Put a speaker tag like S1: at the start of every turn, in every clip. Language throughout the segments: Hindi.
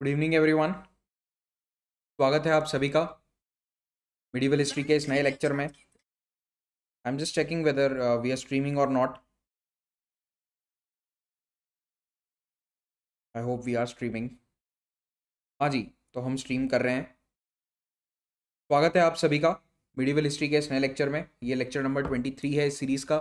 S1: गुड इवनिंग एवरीवन स्वागत है आप सभी का मिडिवल हिस्ट्री के इस नए लेक्चर में। I am just checking whether we are streaming or not I hope we are streaming हाँ जी तो हम स्ट्रीम कर रहे हैं। स्वागत है आप सभी का मिडिवल हिस्ट्री के इस नए लेक्चर में। ये लेक्चर नंबर ट्वेंटी थ्री है इस सीरीज़ का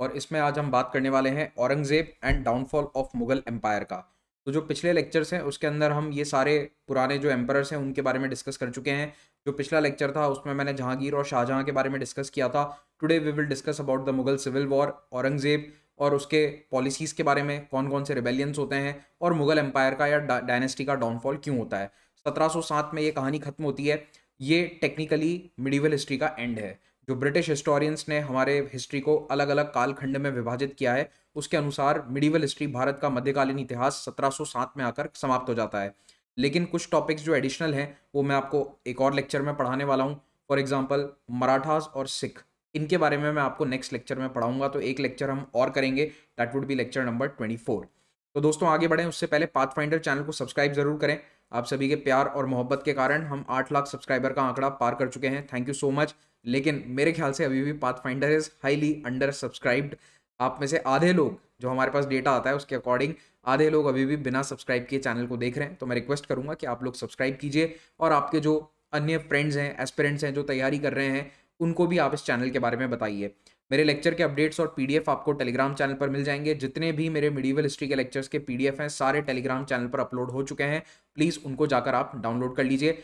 S1: और इसमें आज हम बात करने वाले हैं Aurangzeb and downfall of Mughal empire का। तो जो पिछले लेक्चर्स हैं, उसके अंदर हम ये सारे पुराने जो एम्परर्स हैं, उनके बारे में डिस्कस कर चुके हैं। जो पिछला लेक्चर था, उसमें मैंने जहांगीर और शाहजहां के बारे में डिस्कस किया था। Today we will discuss about the Mughal civil war Aurangzeb और उसके पॉलिसीज़ के बारे में कौन कौन से रिबेलियंस होते हैं और मुगल एम्पायर का या डायनेस्टी का डाउनफॉल क्यों होता है। 1707 में ये कहानी खत्म होती है। ये टेक्निकली मिडिवल हिस्ट्री का एंड है। जो ब्रिटिश हिस्टोरियंस ने हमारे हिस्ट्री को अलग अलग कालखंड में विभाजित किया है उसके अनुसार मिडिवल हिस्ट्री भारत का मध्यकालीन इतिहास 1707 में आकर समाप्त हो जाता है। लेकिन कुछ टॉपिक्स जो एडिशनल हैं, वो मैं आपको एक और लेक्चर में पढ़ाने वाला हूँ। फॉर एग्ज़ाम्पल मराठास और सिख। इनके बारे में मैं आपको नेक्स्ट लेक्चर में पढ़ाऊँगा तो एक लेक्चर हम और करेंगे। That would be lecture number twenty four तो दोस्तों, आगे बढ़ें। उससे पहले पाथ फाइंडर चैनल को सब्सक्राइब ज़रूर करें। आप सभी के प्यार और मोहब्बत के कारण हम आठ लाख सब्सक्राइबर का आंकड़ा पार कर चुके हैं। थैंक यू सो मच लेकिन मेरे ख्याल से अभी भी path finder is highly undersubscribed आप में से आधे लोग जो हमारे पास डेटा आता है, उसके अकॉर्डिंग आधे लोग अभी भी बिना सब्सक्राइब किए चैनल को देख रहे हैं। तो मैं रिक्वेस्ट करूँगा कि आप लोग सब्सक्राइब कीजिए और आपके जो अन्य फ्रेंड्स हैं एस्पिरेंट्स हैं, जो तैयारी कर रहे हैं, उनको भी आप इस चैनल के बारे में बताइए। मेरे लेक्चर के अपडेट्स और पीडीएफ आपको टेलीग्राम चैनल पर मिल जाएँगे। जितने भी मेरे मिडीवल हिस्ट्री के लेक्चर्स के पीडीएफ हैं, सारे टेलीग्राम चैनल पर अपलोड हो चुके हैं। प्लीज़ उनको जाकर आप डाउनलोड कर लीजिए।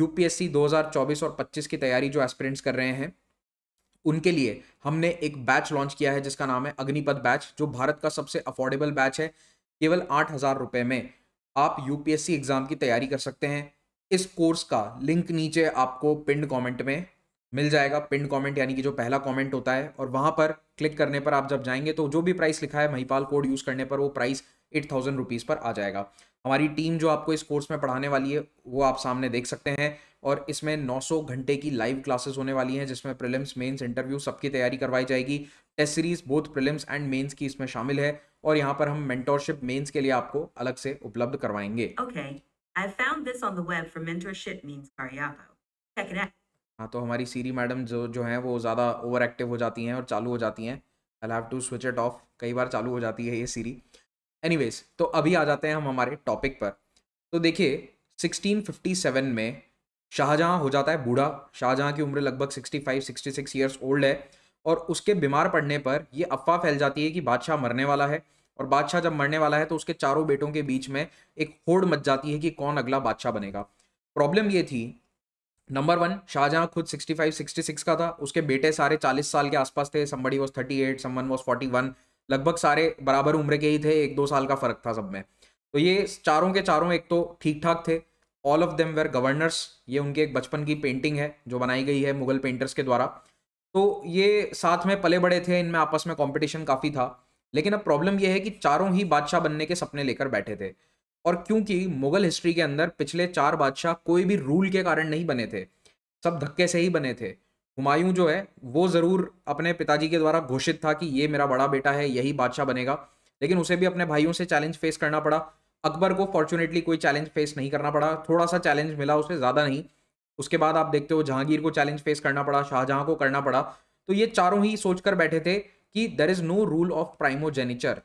S1: यूपीएससी 2024 और 25 की तैयारी जो एस्पिरेंट्स कर रहे हैं उनके लिए हमने एक बैच लॉन्च किया है, जिसका नाम है अग्निपथ बैच जो भारत का सबसे अफोर्डेबल बैच है, केवल आठ हज़ार रुपये में। आप यूपीएससी एग्ज़ाम की तैयारी कर सकते हैं। इस कोर्स का लिंक नीचे आपको पिंड कमेंट में मिल जाएगा। पिंड कमेंट यानी कि जो पहला कमेंट होता है, और वहाँ पर क्लिक करने पर आप जब जाएँगे तो जो भी प्राइस लिखा है महिपाल कोड यूज़ करने पर वो प्राइस एट थाउज़ेंड रुपीज़ पर आ जाएगा। हमारी टीम जो आपको इस कोर्स में पढ़ाने वाली है, वो आप सामने देख सकते हैं। और इसमें 900 घंटे की लाइव क्लासेस होने वाली हैं जिसमें प्रिलिम्स मेंस इंटरव्यू सबकी तैयारी करवाई जाएगी। Test series both prelims and mains की इसमें शामिल है और यहाँ पर हम मेंटोरशिप मेंस के लिए आपको अलग से उपलब्ध करवाएँगे।
S2: Okay, I found this on the web for mentorship means Karyapo. Check it out.
S1: हाँ तो हमारी सीरी मैडम जो जो हैं वो ज़्यादा ओवर एक्टिव हो जाती हैं और चालू हो जाती हैं। I have to switch it off कई बार चालू हो जाती है ये सीरी एनीवेज तो अभी आ जाते हैं हम हमारे टॉपिक पर। तो देखिए 1657 में शाहजहां हो जाता है बूढ़ा। शाहजहां की उम्र लगभग 65 66 ईयर्स ओल्ड है और उसके बीमार पड़ने पर यह अफवाह फैल जाती है कि बादशाह मरने वाला है और बादशाह जब मरने वाला है तो उसके चारों बेटों के बीच में एक होड़ मच जाती है कि कौन अगला बादशाह बनेगा। प्रॉब्लम ये थी, नंबर वन, शाहजहां खुद 65 66 का था। उसके बेटे सारे 40 साल के आसपास थे। समबडी वॉज़ 38 समवन वॉज़ 41 लगभग सारे बराबर उम्र के ही थे। एक दो साल का फ़र्क था सब में। तो ये चारों के चारों एक तो ठीक ठाक थे। All of them were governors ये उनके एक बचपन की पेंटिंग है, जो बनाई गई है मुगल पेंटर्स के द्वारा। तो ये साथ में पले बड़े थे, इनमें आपस में कॉम्पिटिशन काफ़ी था। लेकिन अब प्रॉब्लम यह है कि चारों ही बादशाह बनने के सपने लेकर बैठे थे। और क्योंकि मुगल हिस्ट्री के अंदर पिछले चार बादशाह कोई भी रूल के कारण नहीं बने थे, सब धक्के से ही बने थे। हुमायूं जो है, वो ज़रूर अपने पिताजी के द्वारा घोषित था कि ये मेरा बड़ा बेटा है, यही बादशाह बनेगा। लेकिन उसे भी अपने भाइयों से चैलेंज फेस करना पड़ा। अकबर को फॉर्चुनेटली कोई चैलेंज फेस नहीं करना पड़ा। थोड़ा सा चैलेंज मिला उसे, ज़्यादा नहीं। उसके बाद आप देखते हो जहांगीर को चैलेंज फेस करना पड़ा, शाहजहां को करना पड़ा। तो ये चारों ही सोचकर बैठे थे कि there is no rule of primogeniture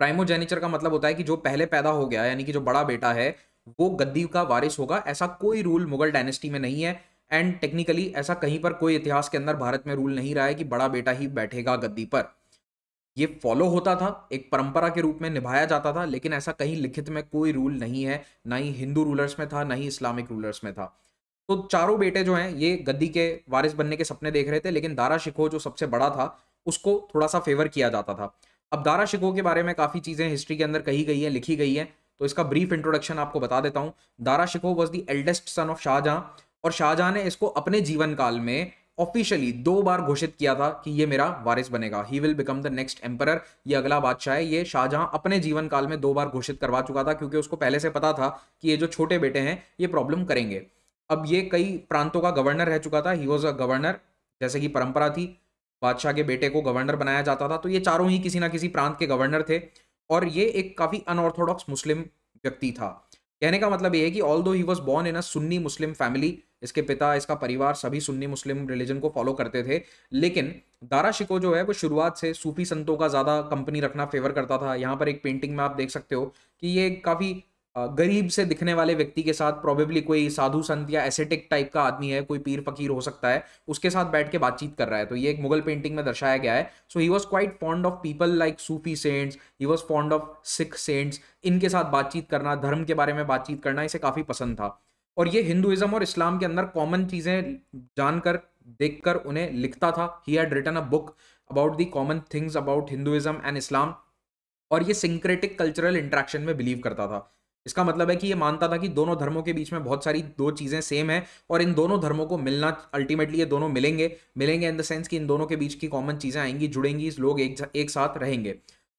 S1: primogeniture का मतलब होता है कि जो पहले पैदा हो गया, यानी कि जो बड़ा बेटा है, वो गद्दी का वारिस होगा। ऐसा कोई रूल मुगल डायनेस्टी में नहीं है। एंड टेक्निकली ऐसा कहीं पर कोई इतिहास के अंदर भारत में रूल नहीं रहा है कि बड़ा बेटा ही बैठेगा गद्दी पर। ये फॉलो होता था, एक परंपरा के रूप में निभाया जाता था, लेकिन ऐसा कहीं लिखित में कोई रूल नहीं है, ना ही हिंदू रूलर्स में था, ना ही इस्लामिक रूलर्स में था। तो चारों बेटे जो हैं, ये गद्दी के वारिस बनने के सपने देख रहे थे, लेकिन दारा शिको जो सबसे बड़ा था, उसको थोड़ा सा फेवर किया जाता था। अब दारा शिको के बारे में काफ़ी चीज़ें हिस्ट्री के अंदर कही गई हैं, लिखी गई हैं तो इसका ब्रीफ इंट्रोडक्शन आपको बता देता हूँ। Dara Shikoh was the eldest son of Shahjahan और शाहजहां ने इसको अपने जीवन काल में ऑफिशियली दो बार घोषित किया था कि ये मेरा वारिस बनेगा। He will become the next emperor ये अगला बादशाह है। ये शाहजहां अपने जीवन काल में दो बार घोषित करवा चुका था क्योंकि उसको पहले से पता था कि ये जो छोटे बेटे हैं, ये प्रॉब्लम करेंगे। अब ये कई प्रांतों का गवर्नर रह चुका था। ही वॉज़ अ गवर्नर जैसे कि परंपरा थी, बादशाह के बेटे को गवर्नर बनाया जाता था। तो ये चारों ही किसी ना किसी प्रांत के गवर्नर थे। और ये एक काफ़ी अनऑर्थोडॉक्स मुस्लिम व्यक्ति था। कहने का मतलब ये है कि although he was born in a Sunni Muslim family इसके पिता, इसका परिवार सभी सुन्नी मुस्लिम रिलीजन को फॉलो करते थे, लेकिन दारा शिको जो है, वो शुरुआत से सूफी संतों का ज़्यादा कंपनी रखना फेवर करता था। यहाँ पर एक पेंटिंग में आप देख सकते हो कि ये काफ़ी गरीब से दिखने वाले व्यक्ति के साथ प्रॉबेबली कोई साधु संत या एसेटिक टाइप का आदमी है, कोई पीर फकीर हो सकता है, उसके साथ बैठ के बातचीत कर रहा है। तो ये एक मुगल पेंटिंग में दर्शाया गया है। So he was quite fond of people like Sufi saints he was fond of Sikh saints इनके साथ बातचीत करना, धर्म के बारे में बातचीत करना, इसे काफ़ी पसंद था। और ये हिंदुइज्म और इस्लाम के अंदर कॉमन चीज़ें जानकर, देखकर उन्हें लिखता था। He had written a book about the common things about Hinduism and Islam और ये सिंक्रेटिक कल्चरल इंट्रैक्शन में बिलीव करता था। इसका मतलब है कि ये मानता था कि दोनों धर्मों के बीच में बहुत सारी दो चीज़ें सेम है और इन दोनों धर्मों को मिलना अल्टीमेटली ये दोनों मिलेंगे मिलेंगे इन द सेंस कि इन दोनों के बीच की कॉमन चीज़ें आएँगी, जुड़ेंगी, लोग एक एक साथ रहेंगे।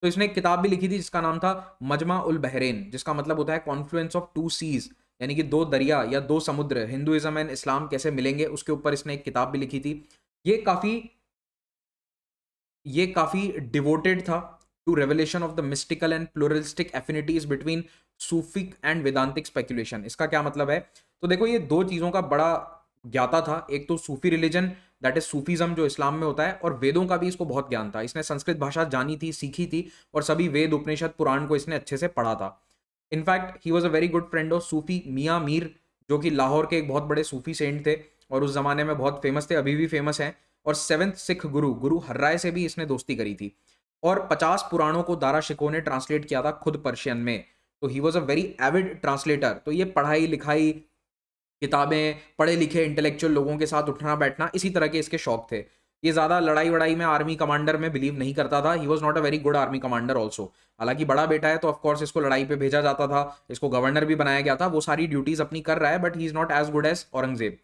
S1: तो इसने एक किताब भी लिखी थी जिसका नाम था मजमा उल बहरेन, जिसका मतलब होता है कॉन्फ्लुएंस ऑफ़ टू सीज यानी कि दो दरिया या दो समुद्र, हिंदुइज्म एंड इस्लाम कैसे मिलेंगे, उसके ऊपर इसने एक किताब भी लिखी थी। ये काफ़ी ये काफ़ी डिवोटेड था to revelation of the mystical and pluralistic affinities between Sufic and Vedantic speculation इसका क्या मतलब है? तो देखो, ये दो चीज़ों का बड़ा ज्ञाता था। एक तो Sufi religion that is Sufism जो इस्लाम में होता है, और वेदों का भी इसको बहुत ज्ञान था। इसने संस्कृत भाषा जानी थी, सीखी थी, और सभी वेद उपनिषद, पुराण को इसने अच्छे से पढ़ा था। In fact he was a very good friend of Sufi Mian Mir, जो कि लाहौर के एक बहुत बड़े सूफी सेंट थे, और उस जमाने में बहुत फ़ेमस थे, अभी भी फ़ेमस हैं। और सेवेंथ सिख गुरु गुरु हर्राय से भी इसने दोस्ती करी थी। और पचास पुराणों को दारा शिको ने ट्रांसलेट किया था खुद पर्शियन में। तो he was a very avid translator तो ये पढ़ाई, लिखाई, किताबें पढ़े लिखे इंटेलेक्चुअल लोगों के साथ उठना, बैठना, इसी तरह के इसके शौक थे। ये ज़्यादा लड़ाई वड़ाई में आर्मी कमांडर में बिलीव नहीं करता था। He was not a very good army commander also हालाँकि बड़ा बेटा है तो ऑफकोर्स इसको लड़ाई पे भेजा जाता था, इसको गवर्नर भी बनाया गया था। वो सारी ड्यूटीज़ अपनी कर रहा है but he is not as good as Aurangzeb.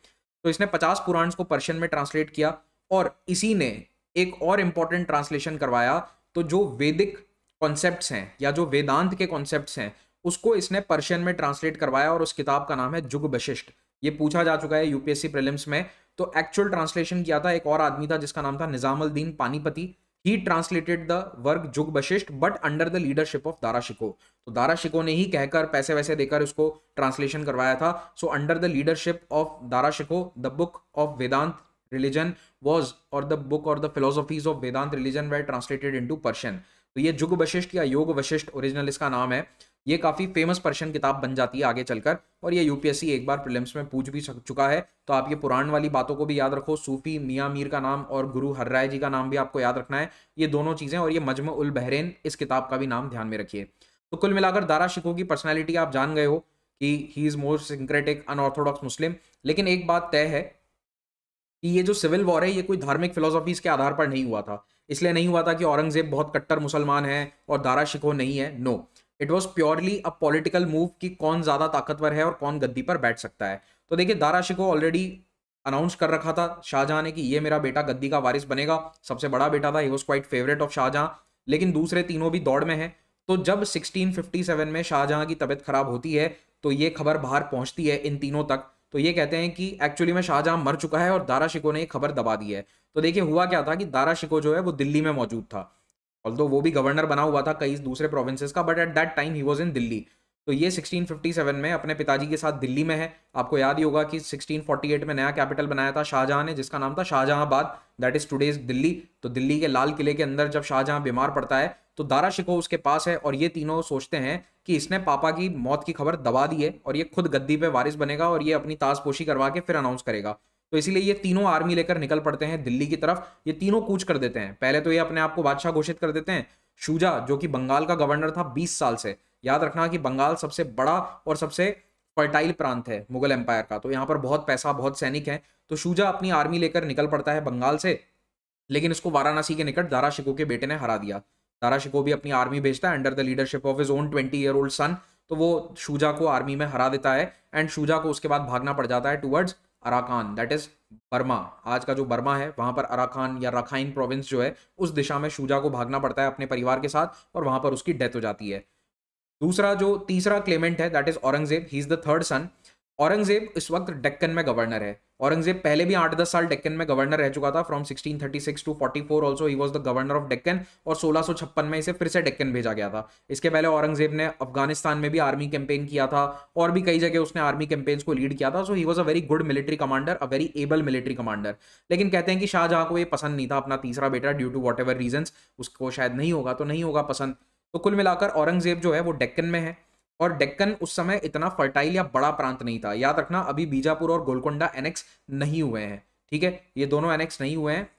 S1: तो इसने पचास पुराण को पर्शियन में ट्रांसलेट किया और इसी ने एक और इंपॉर्टेंट ट्रांसलेशन करवाया। तो जो वैदिक कॉन्सेप्ट हैं, या जो वेदांत के कॉन्सेप्ट हैं, उसको इसने पर्शियन में ट्रांसलेट करवाया और उस किताब का नाम है जुग बशिष्ट ये पूछा जा चुका है यूपीएससी प्रीलिम्स में। तो एक्चुअल ट्रांसलेशन किया था एक और आदमी था जिसका नाम था Nizamuddin Panipati. He translated the work Jog Vashisht but under the leadership of Dara Shikoh तो दारा शिको ने ही कहकर पैसे वैसे देकर उसको ट्रांसलेशन करवाया था। So under the leadership of Dara Shikoh the book of Vedanta religion was और द बुक और the philosophies of Vedanta religion were translated into Persian तो ये जुग वशिष्ठ या योग वशिष्ठ ओरिजिनल इसका नाम है। ये काफ़ी फ़ेमस पर्शियन किताब बन जाती है आगे चलकर और ये यूपीएससी एक बार प्रिलिम्स में पूछ भी चुका है। तो आप ये पुराण वाली बातों को भी याद रखो। सूफी मियाँ मीर का नाम और गुरु हर्राय जी का नाम भी आपको याद रखना है। ये दोनों चीज़ें और ये मजम उल बहरेन इस किताब का भी नाम ध्यान में रखिए। तो कुल मिलाकर दारा शिको की पर्सनैलिटी आप जान गए हो कि he is more syncretic unorthodox Muslim लेकिन एक बात तय है कि ये जो सिविल वॉर है, ये कोई धार्मिक फिलोसफीज के आधार पर नहीं हुआ था। इसलिए नहीं हुआ था कि औरंगज़ेब बहुत कट्टर मुसलमान है और दारा शिको नहीं है। No it was purely a political move कि कौन ज़्यादा ताकतवर है और कौन गद्दी पर बैठ सकता है। तो देखिए, दारा शिको ऑलरेडी अनाउंस कर रखा था शाहजहां ने कि ये मेरा बेटा गद्दी का वारिस बनेगा, सबसे बड़ा बेटा था he was quite favourite of Shahjahan. लेकिन दूसरे तीनों भी दौड़ में हैं। तो जब 1657 में शाहजहां की तबीयत खराब होती है तो ये खबर बाहर पहुँचती है इन तीनों तक। तो ये कहते हैं कि एक्चुअली में शाहजहां मर चुका है और दारा शिको ने ये खबर दबा दी है। तो देखिए, हुआ क्या था कि दारा शिको जो है वो दिल्ली में मौजूद था। ऑल्दो वो भी गवर्नर बना हुआ था कई दूसरे प्रोविंसेस का but at that time he was in Delhi. तो ये 1657 में अपने पिताजी के साथ दिल्ली में है। आपको याद ही होगा कि 1648 में नया कैपिटल बनाया था शाहजहां ने, जिसका नाम था Shahjahanabad. That is today's Delhi. तो दिल्ली के लाल किले के अंदर जब शाहजहां बीमार पड़ता है तो दारा शिको उसके पास है और ये तीनों सोचते हैं कि इसने पापा की मौत की खबर दबा दी है और ये खुद गद्दी पे वारिस बनेगा और ये अपनी ताजपोशी करवा के फिर अनाउंस करेगा। तो इसीलिए ये तीनों आर्मी लेकर निकल पड़ते हैं दिल्ली की तरफ़। ये तीनों कूच कर देते हैं। पहले तो ये अपने आप को बादशाह घोषित कर देते हैं। शूजा, जो कि बंगाल का गवर्नर था बीस साल से। याद रखना कि बंगाल सबसे बड़ा और सबसे फर्टाइल प्रांत है मुगल एम्पायर का। तो यहाँ पर बहुत पैसा, बहुत सैनिक है। तो शूजा अपनी आर्मी लेकर निकल पड़ता है बंगाल से, लेकिन इसको वाराणसी के निकट दारा शिको के बेटे ने हरा दिया। दारा शिको भी अपनी आर्मी भेजता है under the leadership of his own twenty year old son तो वो शूजा को आर्मी में हरा देता है एंड शूजा को उसके बाद भागना पड़ जाता है towards Arakan that is Burma. आज का जो बर्मा है, वहाँ पर अराकान या रखाइन प्रोविंस जो है, उस दिशा में शूजा को भागना पड़ता है अपने परिवार के साथ, और वहाँ पर उसकी डेथ हो जाती है। दूसरा जो, तीसरा क्लेमेंट है that is Aurangzeb he is the third son Aurangzeb इस वक्त डेक्कन में गवर्नर है। औरंगज़ेब पहले भी आठ दस साल डेक्कन में गवर्नर रह चुका था। From 1636 to 44 also he was the governor of Deccan और 1656 में इसे फिर से डेक्कन भेजा गया था। इसके पहले औरंगज़ेब ने अफ़गानिस्तान में भी आर्मी कैंपेन किया था और भी कई जगह उसने आर्मी कैंपेन्स को लीड किया था। So he was a very good military commander a very able military commander लेकिन कहते हैं कि शाहजहां को ये पसंद नहीं था, अपना तीसरा बेटा ड्यू टू वॉट एवर उसको शायद नहीं होगा तो नहीं होगा पसंद। तो कुल मिलाकर औरंगज़ेब जो है वो डेक्कन में है। और डेक्कन उस समय इतना फर्टाइल या बड़ा प्रांत नहीं था। याद रखना, अभी बीजापुर और गोलकोंडा एनेक्स नहीं हुए हैं, ठीक है? ये दोनों एनेक्स नहीं हुए हैं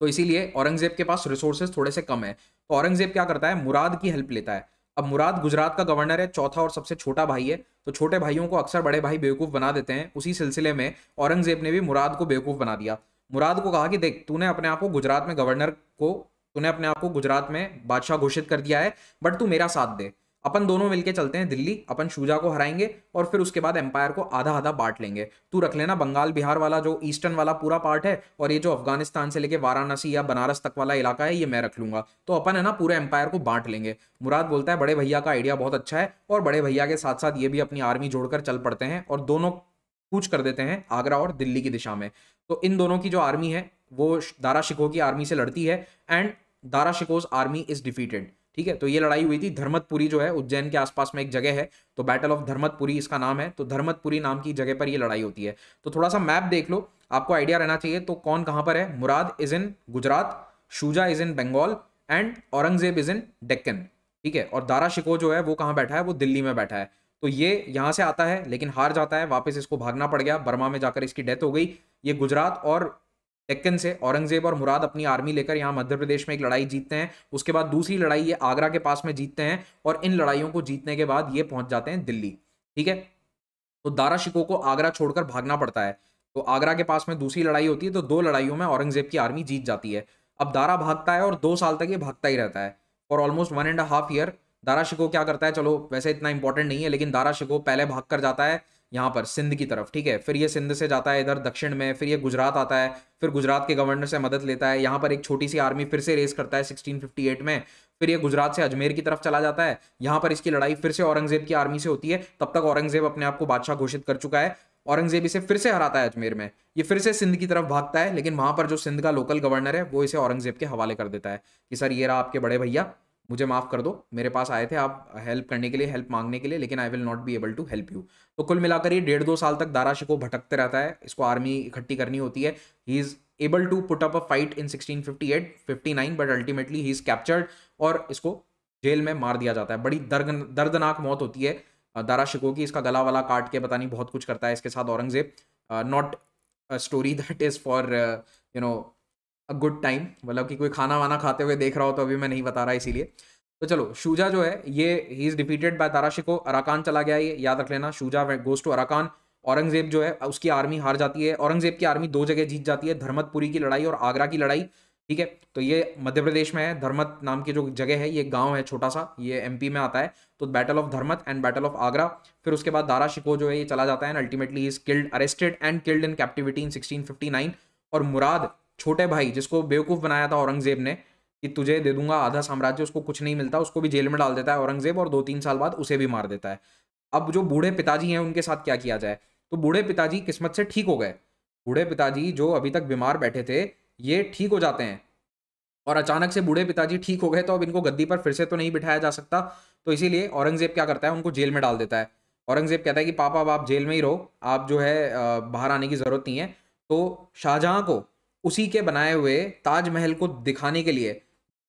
S1: तो इसीलिए औरंगज़ेब के पास रिसोर्सेज थोड़े से कम है। तो औरंगज़ेब क्या करता है? मुराद की हेल्प लेता है। अब मुराद गुजरात का गवर्नर है, चौथा और सबसे छोटा भाई है तो छोटे भाइयों को अक्सर बड़े भाई बेवकूफ़ बना देते हैं। उसी सिलसिले में औरंगज़ेब ने भी मुराद को बेवकूफ़ बना दिया। मुराद को कहा कि देख, तूने अपने आप को गुजरात में गवर्नर को, तूने अपने आप को गुजरात में बादशाह घोषित कर दिया है बट तू मेरा साथ दे। अपन दोनों मिलके चलते हैं दिल्ली, अपन शूजा को हराएँगे और फिर उसके बाद एम्पायर को आधा आधा बांट लेंगे। तू रख लेना बंगाल, बिहार वाला जो ईस्टर्न वाला पूरा पार्ट है और ये जो अफ़गानिस्तान से लेके वाराणसी या बनारस तक वाला इलाका है, ये मैं रख लूँगा। तो अपन है ना पूरे एम्पायर को बांट लेंगे। मुराद बोलता है, बड़े भैया का आइडिया बहुत अच्छा है और बड़े भैया के साथ साथ ये भी अपनी आर्मी जोड़कर चल पड़ते हैं और दोनों कूच कर देते हैं आगरा और दिल्ली की दिशा में। तो इन दोनों की जो आर्मी है, वो दारा शिको की आर्मी से लड़ती है and Dara Shikoh's army is defeated ठीक है? तो ये लड़ाई हुई थी। धर्मतपुरी जो है, उज्जैन के आसपास में एक जगह है तो बैटल ऑफ़ धर्मतपुरी इसका नाम है। तो धर्मतपुरी नाम की जगह पर ये लड़ाई होती है। तो थोड़ा सा मैप देख लो। आपको आइडिया रहना चाहिए। तो कौन कहाँ पर है? Murad is in Gujarat, Shuja is in Bengal and Aurangzeb is in Deccan. ठीक है? और दारा शिको जो है, वो कहाँ बैठा है? वो दिल्ली में बैठा है। तो ये यहाँ से आता है, लेकिन हार जाता है, वापस इसको भागना पड़ गया। बर्मा में जाकर इसकी डेथ हो गई। ये गुजरात और डेक्कन से औरंगज़ेब और मुराद अपनी आर्मी लेकर यहाँ मध्य प्रदेश में एक लड़ाई जीतते हैं। उसके बाद दूसरी लड़ाई ये आगरा के पास में जीतते हैं और इन लड़ाइयों को जीतने के बाद ये पहुँच जाते हैं दिल्ली, ठीक है? तो दारा शिको को आगरा छोड़कर भागना पड़ता है। तो आगरा के पास में दूसरी लड़ाई होती है तो दो लड़ाइयों में औरंगज़ेब की आर्मी जीत जाती है। अब दारा भागता है और दो साल तक ये भागता ही रहता है। For almost one and half year Dara Shikoh क्या करता है? चलो, वैसे इतना इंपॉर्टेंट नहीं है, लेकिन दारा शिको पहले भाग कर जाता है। यहाँ पर, सिंध की तरफ़, ठीक है? फिर ये सिंध से जाता है इधर, दक्षिण में, फिर ये गुजरात आता है, फिर गुजरात के गवर्नर से मदद लेता है, यहाँ पर एक छोटी सी आर्मी फिर से रेस करता है 1658 में, फिर ये गुजरात से अजमेर की तरफ़ चला जाता है, यहाँ पर इसकी लड़ाई फिर से औरंगज़ेब की आर्मी से होती है, तब तक औरंगज़ेब अपने आप को बादशाह घोषित कर चुका है, औरंगज़ेब इसे फिर से हराता है अजमेर में, ये फिर से सिंध की तरफ़ भागता है, लेकिन वहाँ पर जो सिंध का लोकल गवर्नर है, वो इसे औरंगज़ेब के हवाले कर देता है, कि सर ये रहा आपके बड़े भैया मुझे माफ़ कर दो, मेरे पास आए थे आप हेल्प करने के लिए हेल्प मांगने के लिए, लेकिन I will not be able to help you तो कुल मिलाकर ये डेढ़ दो साल तक दारा शिको भटकते रहता है, इसको आर्मी इकट्ठी करनी होती है। He is able to put up a fight in 1658 59 but ultimately he is captured और इसको जेल में मार दिया जाता है। बड़ी दर्द दर्दनाक मौत होती है दारा शिको की। इसका गला वाला काट के पता नहीं बहुत कुछ करता है इसके साथ Aurangzeb. Not story that is for you know a good time मतलब कि कोई खाना वाना खाते हुए देख रहा हो तो अभी मैं नहीं बता रहा इसीलिए। तो चलो, शूजा जो है, ये he is defeated by Darashikoh Arakan चला गया ये, याद रख लेना, Shuja goes to Arakan Aurangzeb जो है, उसकी आर्मी हार जाती है, औरंगज़ेब की आर्मी दो जगह जीत जाती है, धर्मतपुरी की लड़ाई और आगरा की लड़ाई, ठीक है? तो ये मध्य प्रदेश में है, धर्मत नाम की जो जगह है, ये गाँव है छोटा सा, ये एमपी में आता है तो battle of Dharmat and battle of Agra, फिर उसके बाद दारा शिको जो है, ये चला जाता है ultimately is killed arrested and killed in captivity in 1659 और मुराद छोटे भाई जिसको बेवकूफ़ बनाया था औरंगज़ेब ने कि तुझे दे दूँगा आधा साम्राज्य, उसको कुछ नहीं मिलता, उसको भी जेल में डाल देता है औरंगज़ेब और दो तीन साल बाद उसे भी मार देता है। अब जो बूढ़े पिताजी हैं, उनके साथ क्या किया जाए? तो बूढ़े पिताजी किस्मत से ठीक हो गए। बूढ़े पिताजी जो अभी तक बीमार बैठे थे, ये ठीक हो जाते हैं। और अचानक से बूढ़े पिताजी ठीक हो गए तो अब इनको गद्दी पर फिर से तो नहीं बिठाया जा सकता। तो इसीलिए औरंगज़ेब क्या करता है, उनको जेल में डाल देता है। औरंगज़ेब कहता है कि, पापा, अब आप जेल में ही रहो। आप जो है बाहर आने की ज़रूरत नहीं है। तो शाहजहां को उसी के बनाए हुए ताजमहल को दिखाने के लिए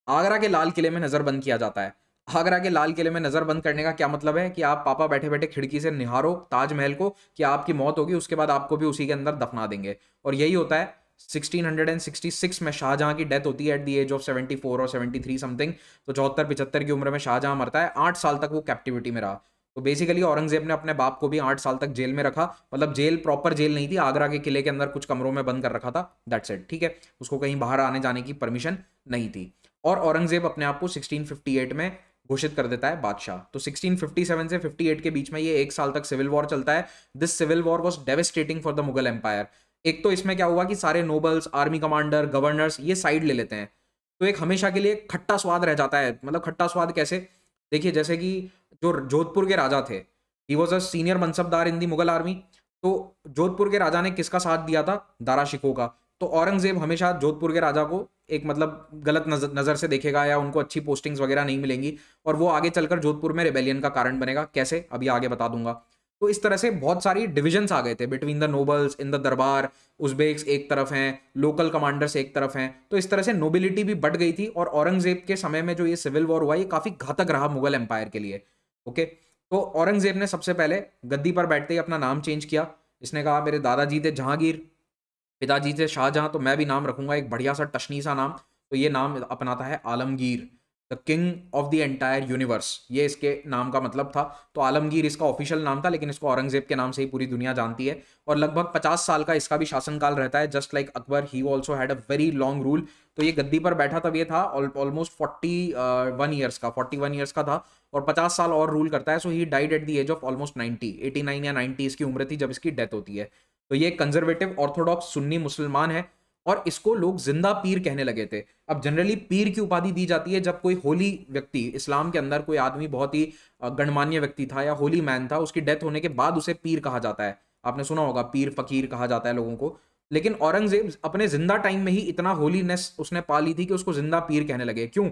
S1: आगरा के लाल किले में नज़रबंद किया जाता है। आगरा के लाल किले में नज़रबंद करने का क्या मतलब है कि आप पापा बैठे बैठे खिड़की से निहारो ताजमहल को कि आपकी मौत होगी, उसके बाद आपको भी उसी के अंदर दफना देंगे। और यही होता है 1666 में शाहजहां की डेथ होती है एट द एज ऑफ़ 74 और 73 समथिंग तो चौहत्तर पिछहत्तर की उम्र में शाहजहां मरता है, आठ साल तक वो कैप्टिविटी में रहा। तो बेसिकली औरंगज़ेब ने अपने बाप को भी आठ साल तक जेल में रखा। मतलब जेल प्रॉपर जेल नहीं थी, आगरा के किले के अंदर कुछ कमरों में बंद कर रखा था। दैट्स इट ठीक है? उसको कहीं बाहर आने जाने की परमिशन नहीं थी। और औरंगज़ेब अपने आप को 1658 में घोषित कर देता है बादशाह। तो 1657 से 58 के बीच में ये एक साल तक सिविल वॉर चलता है। This civil war was devastating for the Mughal empire एक तो इसमें क्या हुआ कि सारे नोबल्स आर्मी कमांडर गवर्नर्स ये साइड ले लेते हैं। तो एक हमेशा के लिए खट्टा स्वाद रह जाता है। मतलब खट्टा स्वाद कैसे? देखिए, जैसे कि जो जोधपुर के राजा थे he was a senior mansabdar in the Mughal army तो जोधपुर के राजा ने किसका साथ दिया था? दारा शिको का। तो औरंगज़ेब हमेशा जोधपुर के राजा को एक मतलब गलत नज़र नज़र से देखेगा या उनको अच्छी पोस्टिंग्स वगैरह नहीं मिलेंगी और वो आगे चलकर जोधपुर में रिबेलियन का कारण बनेगा। कैसे? अभी आगे बता दूँगा। तो इस तरह से बहुत सारी डिविजन्स आ गए थे between the nobles in the darbar Uzbeks एक तरफ़ हैं लोकल कमांडर्स एक तरफ़ हैं। तो इस तरह से नोबिलिटी भी बढ़ गई थी और औरंगज़ेब के समय में जो ये सिविल वॉर हुआ, ये काफ़ी घातक रहा मुगल एम्पायर के लिए। ओके? तो औरंगज़ेब ने सबसे पहले गद्दी पर बैठते ही अपना नाम चेंज किया। इसने कहा, मेरे दादाजी थे जहांगीर, पिताजी थे शाहजहां तो मैं भी नाम रखूँगा, एक बढ़िया सा टशनी सा नाम। तो ये नाम अपनाता है Alamgir. The king of the entire universe ये इसके नाम का मतलब था। तो आलमगीर इसका ऑफिशियल नाम था, लेकिन इसको औरंगज़ेब के नाम से ही पूरी दुनिया जानती है। और लगभग 50 साल का इसका भी शासनकाल रहता है। Just like Akbar he also had a very long rule तो ये गद्दी पर बैठा तब ये था ऑलमोस्ट फोर्टी वन ईयर्स का फोर्टी वन ईयर्स का था। और पचास साल और रूल करता है। So he died at the age of almost ninety eighty nine या नाइनटी इसकी उम्र थी जब इसकी डेथ होती है। तो ये कंजर्वेटिव ऑर्थोडॉक्स सुन्नी मुसलमान है। और इसको लोग ज़िंदा पीर कहने लगे थे। अब जनरली पीर की उपाधि दी जाती है जब कोई होली व्यक्ति, इस्लाम के अंदर कोई आदमी बहुत ही गणमान्य व्यक्ति था या होली मैन था, उसकी डेथ होने के बाद उसे पीर कहा जाता है। आपने सुना होगा, पीर फकीर कहा जाता है लोगों को। लेकिन औरंगज़ेब अपने ज़िंदा टाइम में ही इतना होलीनेस उसने पा ली थी कि उसको ज़िंदा पीर कहने लगे। क्यों?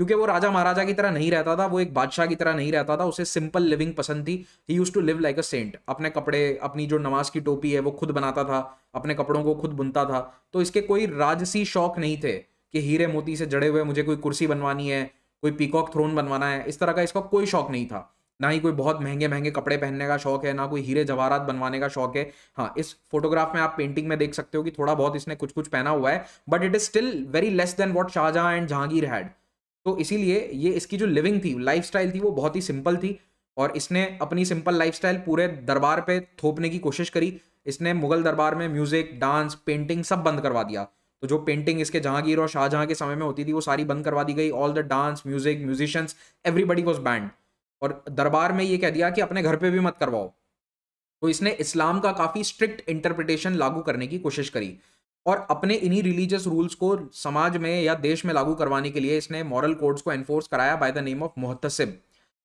S1: क्योंकि वो राजा महाराजा की तरह नहीं रहता था, वो एक बादशाह की तरह नहीं रहता था, उसे सिंपल लिविंग पसंद थी। He use to live like a saint अपने कपड़े, अपनी जो नमाज़ की टोपी है, वो खुद बनाता था, अपने कपड़ों को खुद बुनता था। तो इसके कोई राजसी शौक नहीं थे कि हीरे मोती से जड़े हुए मुझे कोई कुर्सी बनवानी है, कोई पीकॉक थ्रोन बनवाना है। इस तरह का इसका कोई शौक नहीं था। ना ही कोई बहुत महँगे महँगे कपड़े पहनने का शौक है, ना कोई हीरे जवाहरात बनवाने का शौक है। हाँ इस फोटोग्राफ में आप पेंटिंग में देख सकते हो कि थोड़ा बहुत इसने कुछ कुछ पहना हुआ है but it is still very less than what Shahjahan and Jahangir had तो इसीलिए ये इसकी जो लिविंग थी लाइफ थी, वो बहुत ही सिंपल थी और इसने अपनी सिंपल लाइफ पूरे दरबार पे थोपने की कोशिश करी। इसने मुगल दरबार में म्यूज़िक डांस पेंटिंग सब बंद करवा दिया। तो जो पेंटिंग इसके जहांगीर और शाहजहां के समय में होती थी, वो सारी बंद करवा दी गई। All the dance music musicians everybody was banned और दरबार में ये कह दिया कि अपने घर पे भी मत करवाओ। तो इसने इस्लाम का काफ़ी स्ट्रिक्ट इंटरप्रिटेशन लागू करने की कोशिश करी। और अपने इन्हीं रिलीजियस रूल्स को समाज में या देश में लागू करवाने के लिए इसने मॉरल कोड्स को एनफोर्स कराया by the name of muhtasib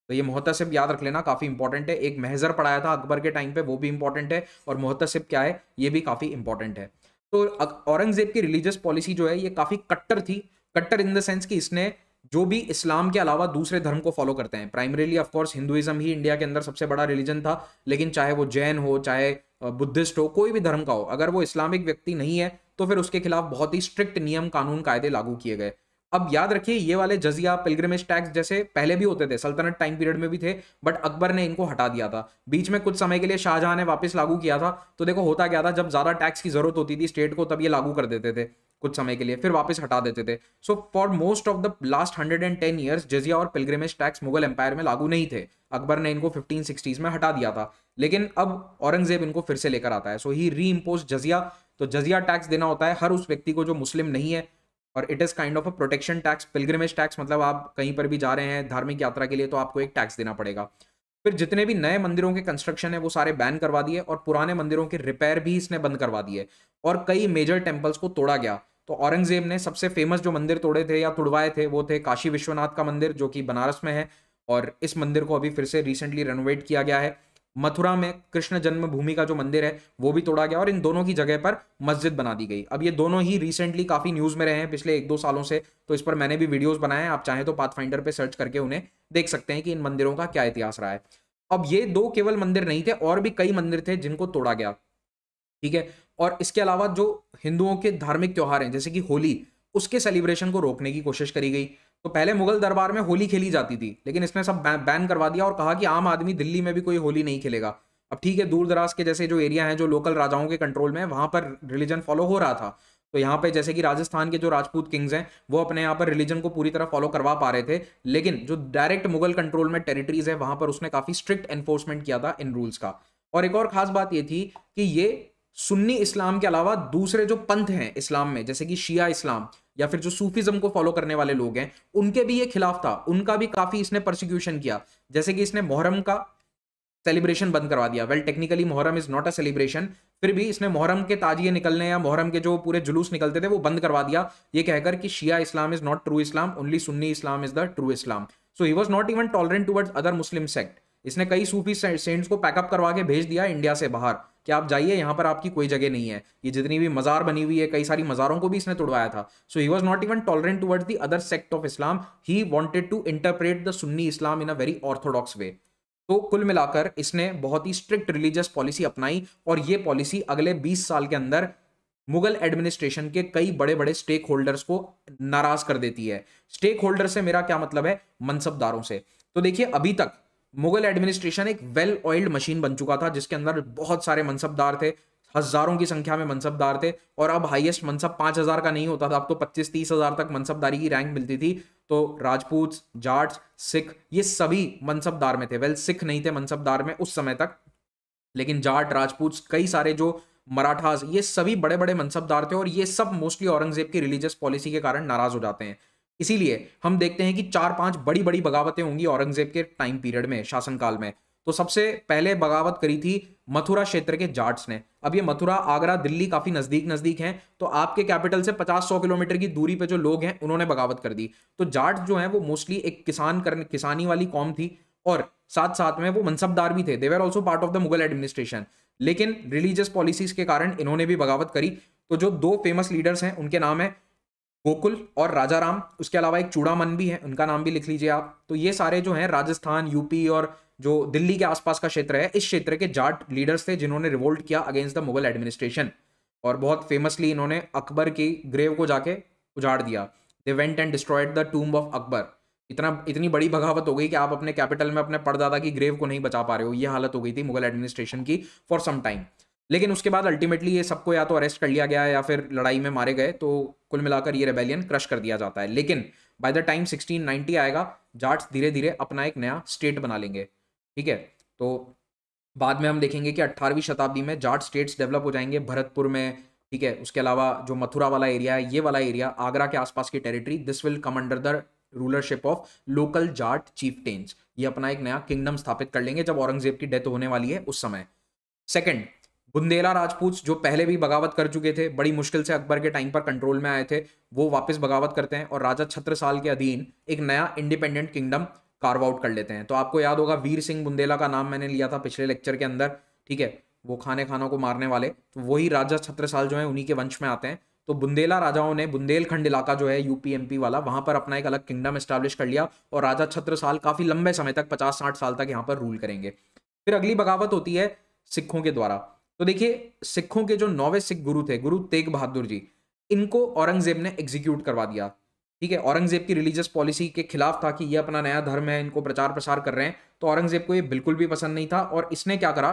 S1: तो ये मोहतसिब याद रख लेना, काफ़ी इंपॉर्टेंट है। एक महजर पढ़ाया था अकबर के टाइम पे, वो भी इंपॉर्टेंट है। और मोहतसिब क्या है? ये भी काफ़ी इंपॉर्टेंट है। तो औरंगज़ेब की रिलीजियस पॉलिसी जो है, ये काफ़ी कट्टर थी। कट्टर इन द सेंस कि इसने जो भी इस्लाम के अलावा दूसरे धर्म को फॉलो करते हैं। प्राइमरीली ऑफकोर्स हिंदुइज्म ही इंडिया के अंदर सबसे बड़ा रिलीजन था। लेकिन चाहे वो जैन हो, चाहे बुद्धिस्ट हो, कोई भी धर्म का हो, अगर वो इस्लामिक व्यक्ति नहीं है तो फिर उसके खिलाफ बहुत ही स्ट्रिक्ट नियम कानून कायदे लागू किए गए। अब याद रखिए, ये वाले जजिया पिलग्रमेज टैक्स जैसे पहले भी होते थे, सल्तनत टाइम पीरियड में भी थे बट अकबर ने इनको हटा दिया था। बीच में कुछ समय के लिए शाहजहां ने वापस लागू किया था तो देखो होता क्या था, जब ज़्यादा टैक्स की ज़रूरत होती थी स्टेट को तब ये लागू कर देते थे, कुछ समय के लिए, फिर वापस हटा देते थे। So for most of the last hundred and ten years jizya और पिलग्रमेज टैक्स मुगल एम्पायर में लागू नहीं थे। अकबर ने इनको फिफ्टीन सिक्सटीज में हटा दिया था। लेकिन अब औरंगज़ेब इनको फिर से लेकर आता है। सो ही री इम्पोज जजिया तो जजिया टैक्स देना होता है, हर उस व्यक्ति को जो मुस्लिम नहीं है, और it is kind of a protection tax pilgrimage tax मतलब आप कहीं पर भी जा रहे हैं धार्मिक यात्रा के लिए तो आपको एक टैक्स देना पड़ेगा। फिर जितने भी नए मंदिरों के कंस्ट्रक्शन है, वो सारे बैन करवा दिए, और पुराने मंदिरों के रिपेयर भी इसने बंद करवा दिए, और कई मेजर टेम्पल्स को तोड़ा गया। तो औरंगज़ेब ने सबसे फ़ेमस जो मंदिर तोड़े थे, या तुड़वाए थे, वो थे काशी विश्वनाथ का मंदिर, जो कि बनारस में है, और इस मंदिर को अभी फिर से रिसेंटली रेनोवेट किया गया है। मथुरा में कृष्ण जन्मभूमि का जो मंदिर है, वो भी तोड़ा गया और इन दोनों की जगह पर मस्जिद बना दी गई। अब ये दोनों ही रिसेंटली काफ़ी न्यूज़ में रहे हैं, पिछले एक दो सालों से तो इस पर मैंने भी वीडियोस बनाए हैं, आप चाहें तो पाथफाइंडर पर सर्च करके उन्हें देख सकते हैं कि इन मंदिरों का क्या इतिहास रहा है। अब ये दो केवल मंदिर नहीं थे, और भी कई मंदिर थे जिनको तोड़ा गया, ठीक है? और इसके अलावा जो हिंदुओं के धार्मिक त्यौहार हैं, जैसे कि होली, उसके सेलिब्रेशन को रोकने की कोशिश करी गई। तो पहले मुगल दरबार में होली खेली जाती थी, लेकिन इसने सब बैन करवा दिया और कहा कि आम आदमी दिल्ली में भी कोई होली नहीं खेलेगा। अब ठीक है दूर दराज के जैसे जो एरिया हैं, जो लोकल राजाओं के कंट्रोल में, वहाँ पर रिलीजन फॉलो हो रहा था। तो यहाँ पे जैसे कि राजस्थान के जो राजपूत किंग्स हैं, वो अपने यहाँ पर रिलीजन को पूरी तरह फॉलो करवा पा रहे थे, लेकिन जो डायरेक्ट मुगल कंट्रोल में टेरिटरीज है, वहाँ पर उसने काफ़ी स्ट्रिक्ट एनफोर्समेंट किया था इन रूल्स का। और एक और खास बात ये थी कि ये सुन्नी इस्लाम के अलावा दूसरे जो पंथ हैं इस्लाम में, जैसे कि शिया इस्लाम या फिर जो सूफीज्म को फॉलो करने वाले लोग हैं, उनके भी ये खिलाफ था। उनका भी काफ़ी इसने प्रोसिक्यूशन किया। जैसे कि इसने मोहरम का सेलिब्रेशन बंद करवा दिया। Well technically Muharram is not a celebration फिर भी इसने मोहरम के ताजिए निकलने या मोहरम के जो पूरे जुलूस निकलते थे, वो बंद करवा दिया। ये कहकर कि Shia Islam is not true Islam only Sunni Islam is the true Islam so he was not even tolerant towards other Muslim sect इसने कई सूफी सेंट्स को पैकअप करवा के भेज दिया इंडिया से बाहर। कि आप जाइए, यहाँ पर आपकी कोई जगह नहीं है। ये जितनी भी मज़ार बनी हुई है, कई सारी मज़ारों को भी इसने तोड़वाया था। So he was not even tolerant towards the other sect of Islam he wanted to interpret the Sunni Islam in a very orthodox way तो कुल मिलाकर इसने बहुत ही स्ट्रिक्ट रिलीजियस पॉलिसी अपनाई और ये पॉलिसी अगले 20 साल के अंदर मुगल एडमिनिस्ट्रेशन के कई बड़े बड़े स्टेक होल्डर्स को नाराज़ कर देती है। स्टेक होल्डर से मेरा क्या मतलब है? मनसबदारों से। तो देखिए, अभी तक मुगल एडमिनिस्ट्रेशन एक वेल ऑयल्ड मशीन बन चुका था, जिसके अंदर बहुत सारे मनसबदार थे, हज़ारों की संख्या में मनसबदार थे, और अब हाईएस्ट मनसब पाँच हज़ार का नहीं होता था, अब तो पच्चीस तीस हज़ार तक मनसबदारी की रैंक मिलती थी। तो राजपूत, जाट, सिख, ये सभी मनसबदार में थे। वेल सिख नहीं थे मनसबदार में उस समय तक, लेकिन जाट, राजपूत, कई सारे जो मराठास, ये सभी बड़े बड़े मनसबदार थे, और ये सब मोस्टली औरंगज़ेब की रिलीजियस पॉलिसी के कारण नाराज़ हो जाते हैं। इसीलिए हम देखते हैं कि चार पाँच बड़ी बड़ी बगावतें होंगी औरंगज़ेब के टाइम पीरियड में, शासनकाल में। तो सबसे पहले बगावत करी थी मथुरा क्षेत्र के जाट्स ने। अब ये मथुरा, आगरा, दिल्ली काफ़ी नज़दीक नज़दीक हैं तो आपके कैपिटल से 50-100 किलोमीटर की दूरी पे जो लोग हैं, उन्होंने बगावत कर दी। तो जाट जो है, वो मोस्टली एक किसान कर किसानी वाली कौम थी और साथ साथ में वो मनसबदार भी थे। They were also part of the Mughal administration लेकिन रिलीजियस पॉलिसीज़ के कारण इन्होंने भी बगावत करी। तो जो दो फ़ेमस लीडर्स हैं, उनके नाम है गोकुल और राजा राम उसके अलावा एक चूड़ामन भी है, उनका नाम भी लिख लीजिए आप। तो ये सारे जो हैं, राजस्थान, यूपी और जो दिल्ली के आसपास का क्षेत्र है, इस क्षेत्र के जाट लीडर्स थे जिन्होंने रिवोल्ट किया अगेंस्ट द मुगल एडमिनिस्ट्रेशन और बहुत फेमसली इन्होंने अकबर की ग्रेव को जाके उजाड़ दिया। They went and destroyed the tomb of Akbar इतना, इतनी बड़ी बगावत हो गई कि आप अपने कैपिटल में अपने परदादा की ग्रेव को नहीं बचा पा रहे हो। ये हालत हो गई थी मुगल एडमिनिस्ट्रेशन की फॉर सम टाइम लेकिन उसके बाद अल्टीमेटली ये सबको या तो अरेस्ट कर लिया गया या फिर लड़ाई में मारे गए तो कुल मिलाकर ये रेबेलियन क्रश कर दिया जाता है। लेकिन बाय द टाइम 1690 आएगा, जाट्स धीरे धीरे अपना एक नया स्टेट बना लेंगे। ठीक है? तो बाद में हम देखेंगे कि अट्ठारहवीं शताब्दी में जाट स्टेट्स डेवलप हो जाएँगे भरतपुर में, ठीक है? उसके अलावा जो मथुरा वाला एरिया है, ये वाला एरिया आगरा के आसपास की territory this will come under the rulership of local Jat chief ये अपना एक नया किंगडम स्थापित कर लेंगे जब औरंगज़ेब की डेथ होने वाली है उस समय। सेकंड बुंदेला राजपूत जो पहले भी बगावत कर चुके थे, बड़ी मुश्किल से अकबर के टाइम पर कंट्रोल में आए थे, वो वापस बगावत करते हैं और राजा छत्रसाल के अधीन एक नया इंडिपेंडेंट किंगडम कार्व आउट कर लेते हैं। तो आपको याद होगा, वीर सिंह बुंदेला का नाम मैंने लिया था पिछले लेक्चर के अंदर, ठीक है? वो खाने खानों को मारने वाले। तो वही राजा छत्रसाल जो है, उन्हीं के वंश में आते हैं। तो बुंदेला राजाओं ने, बुंदेलखंड इलाका जो है यूपी एमपी वाला, वहाँ पर अपना एक अलग किंगडम स्टैब्लिश कर लिया और राजा छत्रसाल काफ़ी लंबे समय तक पचास साठ साल तक यहाँ पर रूल करेंगे। फिर अगली बगावत होती है सिखों के द्वारा। तो देखिए, सिखों के जो नौवे सिख गुरु थे, गुरु तेग बहादुर जी, इनको औरंगज़ेब ने एग्जीक्यूट करवा दिया। ठीक है, औरंगज़ेब की रिलीजियस पॉलिसी के खिलाफ था कि ये अपना नया धर्म है, इनको प्रचार प्रसार कर रहे हैं तो औरंगज़ेब को ये बिल्कुल भी पसंद नहीं था और इसने क्या करा?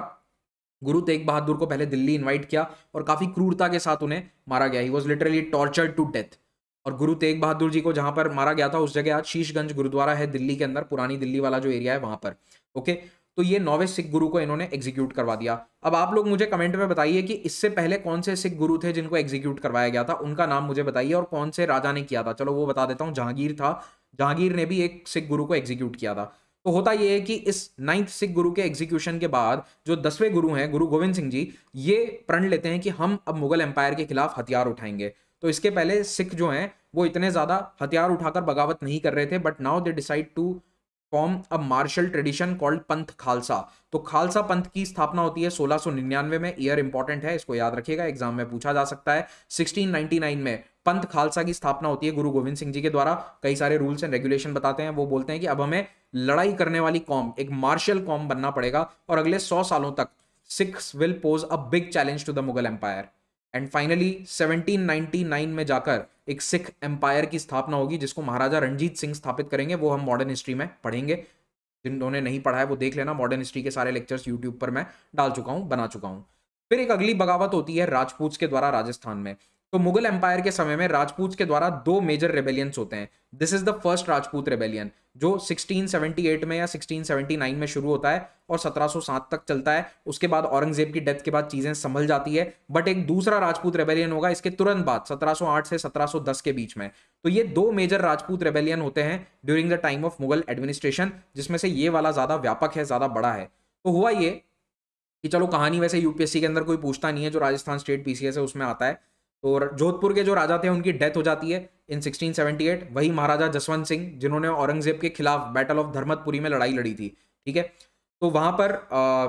S1: गुरु तेग बहादुर को पहले दिल्ली इनवाइट किया और काफ़ी क्रूरता के साथ उन्हें मारा गया। He was literally torture to death और गुरु तेग बहादुर जी को जहाँ पर मारा गया था, उस जगह आज शीशगंज गुरुद्वारा है दिल्ली के अंदर, पुरानी दिल्ली वाला जो एरिया है वहाँ पर। ओके तो ये नौवे सिख गुरु को इन्होंने एग्जीक्यूट करवा दिया। अब आप लोग मुझे कमेंट में बताइए कि इससे पहले कौन से सिख गुरु थे जिनको एग्जीक्यूट करवाया गया था? उनका नाम मुझे बताइए और कौन से राजा ने किया था? चलो वो बता देता हूँ, जहांगीर था। जहांगीर ने भी एक सिख गुरु को एग्जीक्यूट किया था। तो होता यह है कि इस नाइन्थ सिख गुरु के एग्जीक्यूशन के बाद जो दसवें गुरु हैं, गुरु गोविंद सिंह जी, ये प्रण लेते हैं कि हम अब मुगल एम्पायर के खिलाफ हथियार उठाएँगे। तो इसके पहले सिख जो हैं, वो इतने ज़्यादा हथियार उठाकर बगावत नहीं कर रहे थे but now they decide to form a martial tradition called Panth Khalsa तो खालसा पंथ की स्थापना होती है 1699 में। ईयर इंपॉर्टेंट है, इसको याद रखिएगा एग्ज़ाम में पूछा जा सकता है। 1699 में पंथ खालसा की स्थापना होती है गुरु गोविंद सिंह जी के द्वारा। कई सारे रूल्स एंड रेगुलेशन बताते हैं, वो बोलते हैं कि अब हमें लड़ाई करने वाली कॉम, एक मार्शल कॉम बनना पड़ेगा और अगले सौ सालों तक Sikhs will pose a big challenge to the Mughal empire and finally 1799 में जाकर एक सिख एम्पायर की स्थापना होगी, जिसको महाराजा रणजीत सिंह स्थापित करेंगे, वो हम मॉडर्न हिस्ट्री में पढ़ेंगे। जिन्होंने नहीं पढ़ा है, वो देख लेना मॉडर्न हिस्ट्री के सारे लेक्चर्स यूट्यूब पर मैं डाल चुका हूँ, बना चुका हूँ। फिर एक अगली बगावत होती है राजपूत के द्वारा राजस्थान में। तो मुगल एम्पायर के समय में राजपूत के द्वारा दो मेजर रेबेलियंस होते हैं। This is the first Rajput rebellion जो 1678 में या 1679 में शुरू होता है और 1707 तक चलता है। उसके बाद औरंगज़ेब की डेथ के बाद चीज़ें संभल जाती है बट एक दूसरा राजपूत रेबेलियन होगा, इसके तुरंत बाद 1708 से 1710 के बीच में। तो ये दो मेजर राजपूत रेबेलियन होते हैं during the time of Mughal administration जिसमें से ये वाला ज़्यादा व्यापक है, ज़्यादा बड़ा है। तो हुआ ये कि चलो कहानी वैसे यूपीएससी के अंदर कोई पूछता नहीं है, जो राजस्थान स्टेट पीसीएस है, उसमें आता है। तो जोधपुर के जो राजा थे उनकी डेथ हो जाती है इन 1678 वही महाराजा जसवंत सिंह जिन्होंने औरंगज़ेब के खिलाफ बैटल ऑफ़ धर्मतपुरी में लड़ाई लड़ी थी ठीक है? तो वहाँ पर आ,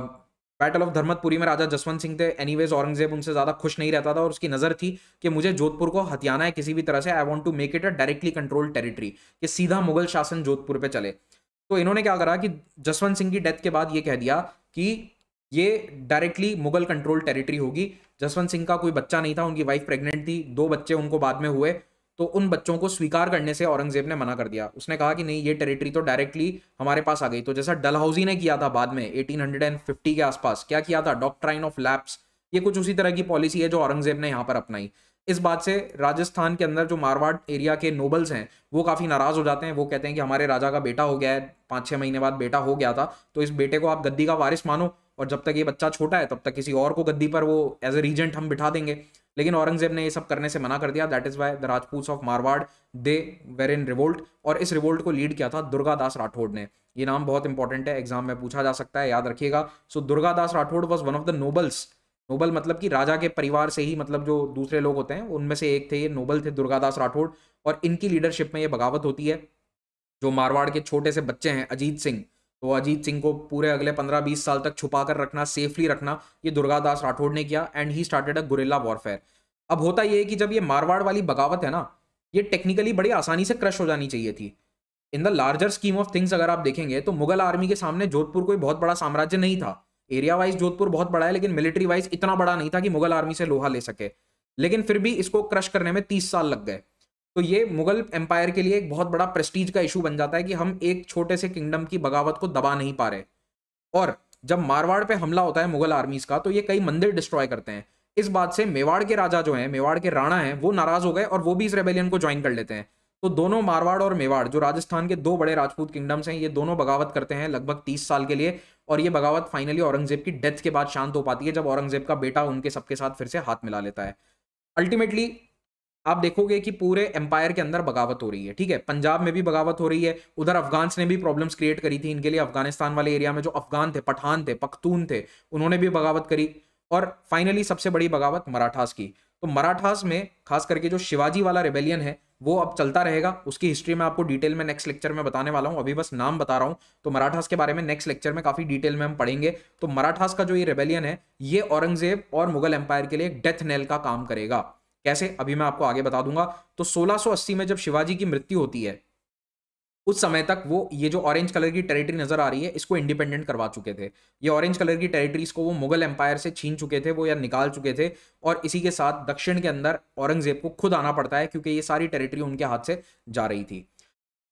S1: बैटल ऑफ़ धर्मतपुरी में राजा जसवंत सिंह थे। एनीवेज औरंगज़ेब उनसे ज़्यादा खुश नहीं रहता था और उसकी नज़र थी कि मुझे जोधपुर को हथियाना है किसी भी तरह से। I want to make it a directly control territory कि सीधा मुगल शासन जोधपुर पे चले। तो इन्होंने क्या करा कि जसवंत सिंह की डेथ के बाद ये कह दिया कि ये डायरेक्टली मुगल कंट्रोल टेरिटरी होगी। जसवंत सिंह का कोई बच्चा नहीं था, उनकी वाइफ प्रेग्नेंट थी, दो बच्चे उनको बाद में हुए तो उन बच्चों को स्वीकार करने से औरंगज़ेब ने मना कर दिया। उसने कहा कि नहीं, ये टेरिटरी तो डायरेक्टली हमारे पास आ गई। तो जैसा डलहाउजी ने किया था बाद में 1850 के आसपास, क्या किया था? डॉक्ट्राइन ऑफ़ लैप्स ये कुछ उसी तरह की पॉलिसी है जो औरंगज़ेब ने यहाँ पर अपनाई। इस बात से राजस्थान के अंदर जो मारवाड़ एरिया के नोबल्स हैं, वो काफ़ी नाराज़ हो जाते हैं। वो कहते हैं कि हमारे राजा का बेटा हो गया है पाँच छः महीने बाद बेटा हो गया था तो इस बेटे को आप गद्दी का वारिस मानो। और जब तक ये बच्चा छोटा है, तब तक किसी और को गद्दी पर वो एज ए रीजेंट हम बिठा देंगे। लेकिन औरंगज़ेब ने ये सब करने से मना कर दिया। That is why the Rajput of Marwar they were in revolt और इस रिवोल्ट को लीड किया था दुर्गा दास राठौड़ ने। ये नाम बहुत इंपॉर्टेंट है एग्ज़ाम में पूछा जा सकता है, याद रखिएगा। So Durga Das Rathore was one of the nobles noble मतलब कि राजा के परिवार से ही मतलब जो दूसरे लोग होते हैं, उनमें से एक थे ये नोबल थे दुर्गादास राठौड़। और इनकी लीडरशिप में ये बगावत होती है। जो मारवाड़ के छोटे से बच्चे हैं, अजीत सिंह। तो अजीत सिंह को पूरे अगले पंद्रह बीस साल तक छुपा कर रखना सेफली रखना, ये दुर्गादास राठौड़ ने किया and he started a guerrilla warfare अब होता ये है कि जब ये मारवाड़ वाली बगावत है ना, ये टेक्निकली बड़ी आसानी से क्रश हो जानी चाहिए थी। In the larger scheme of things अगर आप देखेंगे तो मुगल आर्मी के सामने जोधपुर कोई बहुत बड़ा साम्राज्य नहीं था। एरिया वाइज जोधपुर बहुत बड़ा है, लेकिन मिलिट्री वाइज इतना बड़ा नहीं था कि मुगल आर्मी से लोहा ले सके। लेकिन फिर भी इसको क्रश करने में तीस साल लग गए। तो ये मुगल एम्पायर के लिए एक बहुत बड़ा प्रेस्टीज का इशू बन जाता है कि हम एक छोटे से किंगडम की बगावत को दबा नहीं पा रहे। और जब मारवाड़ पे हमला होता है मुगल आर्मीज का तो ये कई मंदिर डिस्ट्रॉय करते हैं। इस बात से मेवाड़ के राजा जो हैं, मेवाड़ के राणा हैं, वो नाराज़ हो गए और वो भी इस रेबेलियन को ज्वाइन कर लेते हैं। तो दोनों मारवाड़ और मेवाड़, जो राजस्थान के दो बड़े राजपूत किंगडम्स हैं, ये दोनों बगावत करते हैं लगभग तीस साल के लिए। और ये बगावत फाइनली औरंगज़ेब की डेथ के बाद शांत हो पाती है, जब औरंगज़ेब का बेटा उनके सबके साथ फिर से हाथ मिला लेता है। अल्टीमेटली आप देखोगे कि पूरे एम्पायर के अंदर बगावत हो रही है, ठीक है? पंजाब में भी बगावत हो रही है, उधर अफगान्स ने भी प्रॉब्लम्स क्रिएट करी थी इनके लिए, अफ़गानिस्तान वाले एरिया में जो अफगान थे, पठान थे, पख्तून थे, उन्होंने भी बगावत करी और फाइनली सबसे बड़ी बगावत मराठास की। तो मराठास में, खास करके जो शिवाजी वाला रेबेलियन है, वो अब चलता रहेगा। उसकी हिस्ट्री में आपको डिटेल में नेक्स्ट लेक्चर में बताने वाला हूँ। अभी बस नाम बता रहा हूँ। तो मराठास के बारे में नेक्स्ट लेक्चर में काफ़ी डिटेल में हम पढ़ेंगे। तो मराठास का जो ये रेबेलियन है, ये औरंगज़ेब और मुगल एम्पायर के लिए एक डेथ नेल का काम करेगा। कैसे? अभी मैं आपको आगे बता दूँगा। तो 1680 में जब शिवाजी की मृत्यु होती है, उस समय तक वो, ये जो ऑरेंज कलर की टेरिटरी नज़र आ रही है, इसको इंडिपेंडेंट करवा चुके थे। ये ऑरेंज कलर की टेरिटरीज को वो मुगल एम्पायर से छीन चुके थे, वो या निकाल चुके थे, और इसी के साथ दक्षिण के अंदर औरंगज़ेब को खुद आना पड़ता है, क्योंकि ये सारी टेरिटरी उनके हाथ से जा रही थी।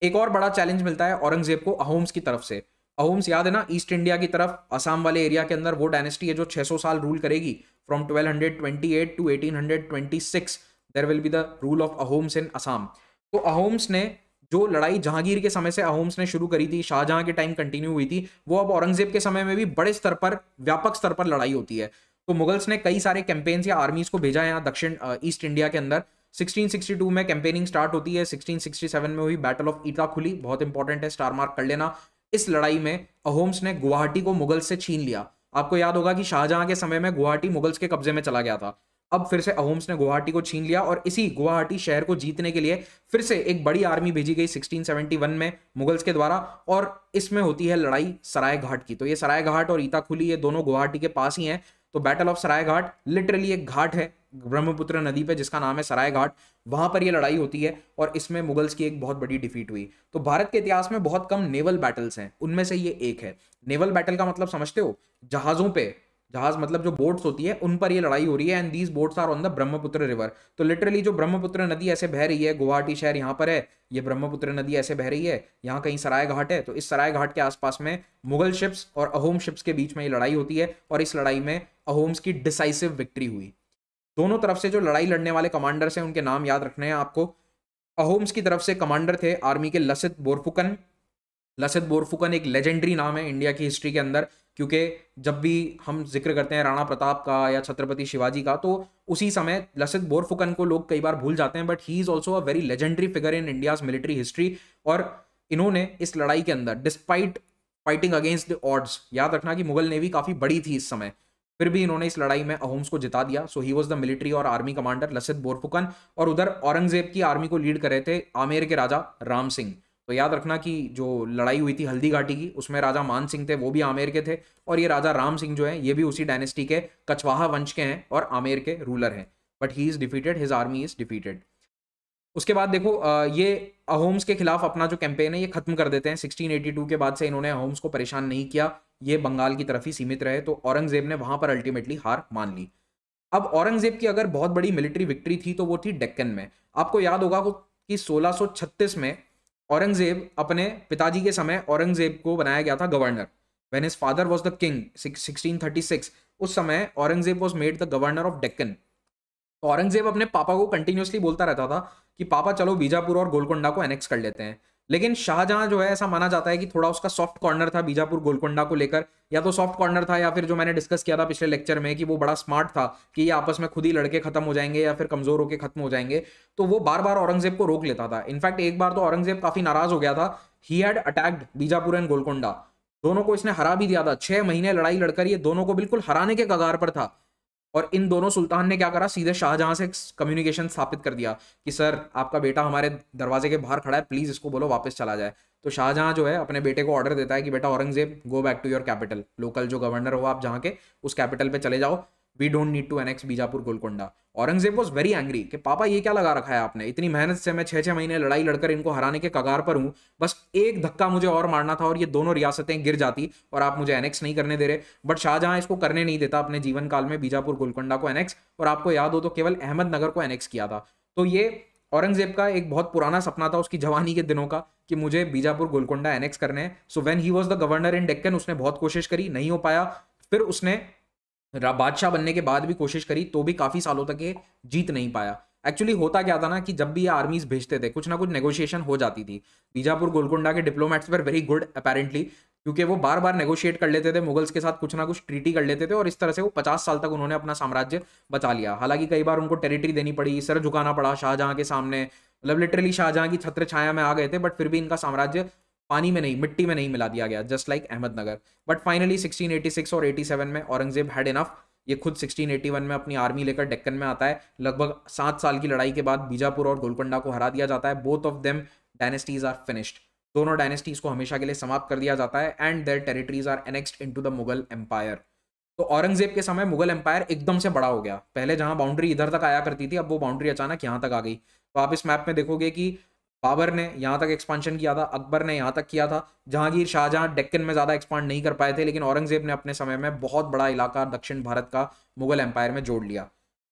S1: एक और बड़ा चैलेंज मिलता है औरंगज़ेब को अहोम्स की तरफ़ से। अहोम्स याद है ना ईस्ट इंडिया की तरफ़ असम वाले एरिया के अंदर वो डायनेस्टी है जो 600 साल रूल करेगी। From 1228 to 1826 there will be the rule of Ahoms in Assam तो अहोम्स ने जो लड़ाई जहांगीर के समय से अहोम्स ने शुरू करी थी, शाहजहां के टाइम कंटिन्यू हुई थी, वो अब औरंगज़ेब के समय में भी बड़े स्तर पर, व्यापक स्तर पर लड़ाई होती है। तो मुगल्स ने कई सारे कैंपेन्स या आर्मीज को भेजा यहाँ दक्षिण ईस्ट इंडिया के अंदर। 1662 में कैंपेनिंग स्टार्ट होती है 1667 में हुई बैटल ऑफ़ ईटा खुली बहुत इंपॉर्टेंट है स्टार मार्क कर लेना। इस लड़ाई में अहोम्स ने गुवाहाटी को मुगल्स से छीन लिया। आपको याद होगा कि शाहजहां के समय में गुवाहाटी मुगल्स के कब्जे में चला गया था। अब फिर से अहोम्स ने गुवाहाटी को छीन लिया और इसी गुवाहाटी शहर को जीतने के लिए फिर से एक बड़ी आर्मी भेजी गई 1671 में मुगल्स के द्वारा और इसमें होती है लड़ाई सराय घाट की। तो ये सराय घाट और ईताखुली ये दोनों गुवाहाटी के पास ही हैं। तो battle of Sarai Ghat literally एक घाट है, ब्रह्मपुत्र नदी पे जिसका नाम है सराय घाट वहाँ पर ये लड़ाई होती है और इसमें मुगल्स की एक बहुत बड़ी डिफीट हुई। तो भारत के इतिहास में बहुत कम नेवल बैटल्स हैं, उनमें से ये एक है। नेवल बैटल का मतलब समझते हो? जहाजों पे जहाज़ मतलब जो बोट्स होती है, उन पर ये लड़ाई हो रही है and these boats are on the Brahmaputra river तो लिटरली जो ब्रह्मपुत्र नदी ऐसे बह रही है, गुवाहाटी शहर यहाँ पर है, ये ब्रह्मपुत्र नदी ऐसे बह रही है, यहाँ कहीं सराय घाट है तो इस सराय घाट के आसपास में मुगल शिप्स और अहोम शिप्स के बीच में ये लड़ाई होती है, और इस लड़ाई में अहोम्स की डिसाइसिव विक्ट्री हुई। दोनों तरफ़ से जो लड़ाई लड़ने वाले कमांडर्स हैं, उनके नाम याद रखने हैं आपको। अहोम्स की तरफ़ से कमांडर थे आर्मी के लसित बोरफुकन। लसित बोरफुकन एक लेजेंडरी नाम है इंडिया की हिस्ट्री के अंदर। क्योंकि जब भी हम ज़िक्र करते हैं राणा प्रताप का या छत्रपति शिवाजी का तो उसी समय लसित बोरफुकन को लोग कई बार भूल जाते हैं but he is also a very legendary figure in India's military history और इन्होंने इस लड़ाई के अंदर despite fighting against the odds याद रखना कि मुगल नेवी काफ़ी बड़ी थी इस समय, फिर भी इन्होंने इस लड़ाई में अहोम्स को जिता दिया। So he was the military और आर्मी कमांडर लसित बोरफुकन और उधर औरंगज़ेब की आर्मी को लीड कर रहे थे आमेर के राजा राम सिंह। तो याद रखना कि जो लड़ाई हुई थी हल्दी घाटी की, उसमें राजा मान सिंह थे, वो भी आमेर के थे, और ये राजा राम सिंह जो है, ये भी उसी डायनेस्टी के कचवाहा वंश के हैं और आमेर के रूलर हैं। But he is defeated his army is defeated उसके बाद देखो ये अहोम्स के खिलाफ अपना जो कैंपेन है, ये खत्म कर देते हैं। 1682 के बाद से इन्होंने अहोम्स को परेशान नहीं किया, ये बंगाल की तरफ़ ही सीमित रहे तो औरंगज़ेब ने वहाँ पर अल्टीमेटली हार मान ली। अब औरंगज़ेब की अगर बहुत बड़ी मिलिट्री विक्ट्री थी तो वो थी डेक्कन में। आपको याद होगा कि 1636 में औरंगज़ेब अपने पिताजी के समय औरंगज़ेब को बनाया गया था governor. When his father was the king 1636 उस समय Aurangzeb was made the governor of Deccan Aurangzeb अपने पापा को कंटिन्यूसली बोलता रहता था कि, पापा, चलो बीजापुर और गोलकोंडा को एनेक्स कर लेते हैं। लेकिन शाहजहां जो है, ऐसा माना जाता है कि थोड़ा उसका सॉफ्ट कॉर्नर था बीजापुर गोलकोंडा को लेकर, या तो सॉफ्ट कॉर्नर था या फिर जो मैंने डिस्कस किया था पिछले लेक्चर में कि वो बड़ा स्मार्ट था कि ये आपस में खुद ही लड़के खत्म हो जाएँगे या फिर कमज़ोर होकर खत्म हो जाएँगे तो वो बार बार औरंगज़ेब को रोक लेता था। इनफैक्ट एक बार तो औरंगज़ेब काफ़ी नाराज़ हो गया था। He had attacked Bijapur and Golconda. दोनों को इसने हरा भी दिया था। छह महीने लड़ाई लड़कर ये दोनों को बिल्कुल हराने के कगार पर था। और इन दोनों सुल्तान ने क्या करा? सीधे शाहजहां से कम्युनिकेशन स्थापित कर दिया कि, सर, आपका बेटा हमारे दरवाजे के बाहर खड़ा है प्लीज़ इसको बोलो, वापस चला जाए। तो शाहजहां जो है, अपने बेटे को ऑर्डर देता है कि, बेटा, Aurangzeb go back to your capital local जो गवर्नर हो आप जहाँ के, उस कैपिटल पे चले जाओ। We don't need to annex Bijapur Golconda Aurangzeb was very angry कि पापा ये क्या लगा रखा है आपने? इतनी मेहनत से मैं छह छह महीने लड़ाई लड़कर इनको हराने के कगार पर हूँ। बस एक धक्का मुझे और मारना था और ये दोनों रियासतें गिर जाती और आप मुझे एनेक्स नहीं करने दे रहे। बट शाहजहां इसको करने नहीं देता अपने जीवन काल में बीजापुर गोलकोंडा को एनेक्स और आपको याद हो तो केवल अहमदनगर को एनेक्स किया था। तो ये औरंगज़ेब का एक बहुत पुराना सपना था उसकी जवानी के दिनों का कि मुझे बीजापुर गोलकोंडा एनेक्स करने हैं। So when he was the governor in Deccan उसने बहुत कोशिश करी, नहीं हो पाया। फिर उसने बादशाह बनने के बाद भी कोशिश करी तो भी काफ़ी सालों तक ये जीत नहीं पाया। एक्चुअली होता क्या था ना कि जब भी ये आर्मीज भेजते थे, कुछ ना कुछ नेगोशिएशन हो जाती थी। बीजापुर गोलकुंडा के डिप्लोमेट्स पर वेरी गुड अपेरेंटली क्योंकि वो बार बार नेगोशिएट कर लेते थे, मुगल्स के साथ कुछ ना कुछ ट्रीटी कर लेते थे, और इस तरह से वो पचास साल तक उन्होंने अपना साम्राज्य बचा लिया। हालाँकि कई बार उनको टेरिटरी देनी पड़ी, सर झुकाना पड़ा शाहजहां के सामने। मतलब लिटरली शाहजहां की छत्र छाया में आ गए थे बट फिर भी इनका साम्राज्य पानी में नहीं, मिट्टी में नहीं मिला दिया गया just like Ahmednagar. But finally 1686 और 87 में औरंगज़ेब हैड इनफ ये खुद 1681 में अपनी आर्मी लेकर डेक्कन में आता है। लगभग सात साल की लड़ाई के बाद बीजापुर और गोलकोंडा को हरा दिया जाता है। Both of them dynasties are finished दोनों डायनेस्टीज को हमेशा के लिए समाप्त कर दिया जाता है and their territories are annexed into the Mughal empire तो औरंगज़ेब के समय मुगल एम्पायर एकदम से बड़ा हो गया। पहले जहाँ बाउंड्री इधर तक आया करती थी, अब वो बाउंड्री अचानक यहाँ तक आ गई। तो आप इस मैप में देखोगे कि बाबर ने यहाँ तक एक्सपांशन किया था, अकबर ने यहाँ तक किया था, जहांगीर शाहजहां डेक्कन में ज़्यादा एक्सपांड नहीं कर पाए थे, लेकिन औरंगज़ेब ने अपने समय में बहुत बड़ा इलाका दक्षिण भारत का मुगल एम्पायर में जोड़ लिया।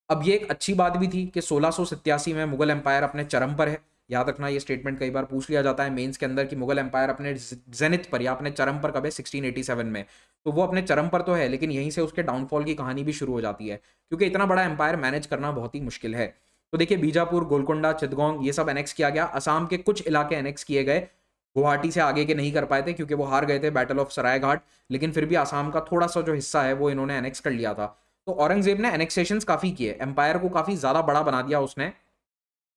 S1: अब ये एक अच्छी बात भी थी कि सोलह में मुगल एम्पायर अपने चरम पर है। याद रखना ये स्टेटमेंट कई बार पूछ लिया जाता है मेंस के अंदर कि मुगल एम्पायर अपने जेनित पर या अपने चरम पर कब है? 1687 में। तो वो अपने चरम पर तो है, लेकिन यहीं से उसके डाउनफॉल की कहानी भी शुरू हो जाती है, क्योंकि इतना बड़ा एम्पायर मैनेज करना बहुत ही मुश्किल है। तो देखिए, बीजापुर, गोलकोंडा चितगोंग ये सब एनेक्स किया गया। असम के कुछ इलाके एनेक्स किए गए। गुवाहाटी से आगे के नहीं कर पाए थे, क्योंकि वो हार गए थे बैटल ऑफ़ सरायघाट लेकिन फिर भी आसाम का थोड़ा सा जो हिस्सा है, वो इन्होंने एनेक्स कर लिया था। तो औरंगज़ेब ने एनेक्सेशन काफ़ी किए। एम्पायर को काफ़ी ज़्यादा बड़ा बना दिया उसने।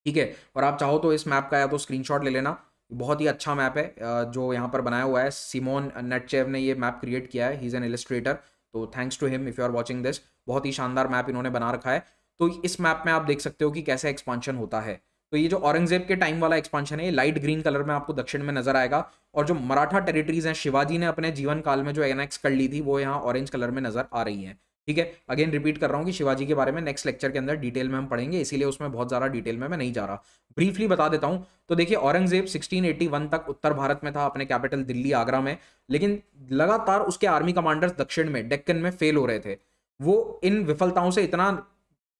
S1: ठीक है? और आप चाहो तो इस मैप का या तो स्क्रीनशॉट ले लेना। बहुत ही अच्छा मैप है। जो यहाँ पर बनाया हुआ है। सिमोन नेटचेव ने ये मैप क्रिएट किया है। ही इज़ एन इलिस्ट्रेटर तो thanks to him if you are watching this बहुत ही शानदार मैप इन्होंने बना रखा है। तो इस मैप में आप देख सकते हो कि कैसे एक्सपांशन होता है। तो ये जो औरंगज़ेब के टाइम वाला एक्सपांशन है, ये लाइट ग्रीन कलर में आपको दक्षिण में नज़र आएगा और जो मराठा टेरिटरीज हैं, शिवाजी ने अपने जीवन काल में जो एनेक्स कर ली थी, वो यहाँ ऑरेंज कलर में नज़र आ रही है। ठीक है? अगेन रिपीट कर रहा हूँ कि शिवाजी के बारे में नेक्स्ट लेक्चर के अंदर डिटेल में हम पढ़ेंगे, इसीलिए उसमें बहुत ज़्यादा डिटेल में मैं नहीं जा रहा। ब्रीफली बता देता हूँ तो देखिए, औरंगज़ेब 1681 तक उत्तर भारत में था, अपने कैपिटल दिल्ली, आगरा में, लेकिन लगातार उसके आर्मी कमांडर्स दक्षिण में डेक्कन में फेल हो रहे थे। वो इन विफलताओं से इतना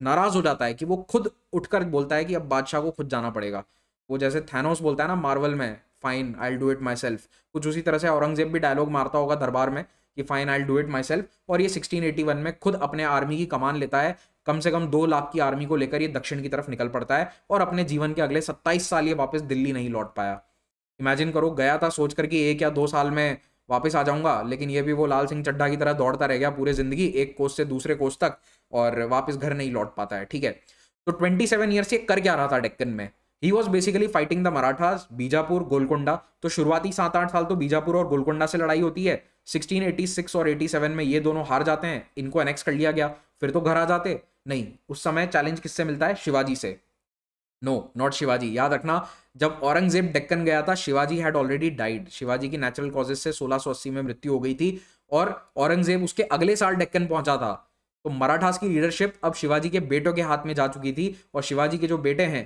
S1: नाराज़ हो जाता है कि वो खुद उठकर बोलता है कि अब बादशाह को खुद जाना पड़ेगा। वो जैसे थैनोस बोलता है ना, मार्वल में fine I do it myself कुछ उसी तरह से औरंगज़ेब भी डायलॉग मारता होगा दरबार में कि fine I do it myself और ये 1681 में खुद अपने आर्मी की कमान लेता है। कम से कम दो लाख की आर्मी को लेकर ये दक्षिण की तरफ़ निकल पड़ता है और अपने जीवन के अगले सत्ताईस साल ये वापस दिल्ली नहीं लौट पाया। इमेजिन करो, गया था सोच कर कि एक या दो साल में वापस आ जाऊँगा, लेकिन ये भी वो लाल सिंह चड्ढा की तरह दौड़ता रह गया पूरे ज़िंदगी एक कोच से दूसरे कोच तक। और वापस घर नहीं लौट पाता है, ठीक है? तो ट्वेंटी सेवन ईयर्स ये कर क्या रहा था डेक्कन में? He was basically fighting the Marathas Bijapur, Golconda. तो शुरुआती सात आठ साल तो बीजापुर और गोलकोंडा से लड़ाई होती है। 1686 और 87 में ये दोनों हार जाते हैं, इनको अनेक्स कर लिया गया, फिर तो घर आ जाते। नहीं, उस समय चैलेंज किससे मिलता है? शिवाजी से। No not Shivaji. याद रखना, जब औरंगज़ेब डेक्कन गया था, Shivaji had already died Shivaji की नेचुरल कॉजेज से 1680 में मृत्यु हो गई थी और औरंगज़ेब उसके अगले साल डेक्कन पहुँचा था। तो मराठास की लीडरशिप अब शिवाजी के बेटों के हाथ में जा चुकी थी और शिवाजी के जो बेटे हैं,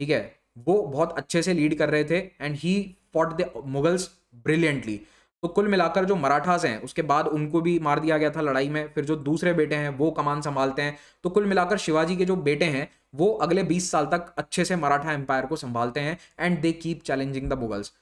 S1: ठीक है, वो बहुत अच्छे से लीड कर रहे थे and he fought the Mughals brilliantly तो कुल मिलाकर जो मराठास हैं, उसके बाद उनको भी मार दिया गया था लड़ाई में, फिर जो दूसरे बेटे हैं, वो कमान संभालते हैं। तो कुल मिलाकर शिवाजी के जो बेटे हैं, वो अगले 20 साल तक अच्छे से मराठा एम्पायर को संभालते हैं and they keep challenging the Mughals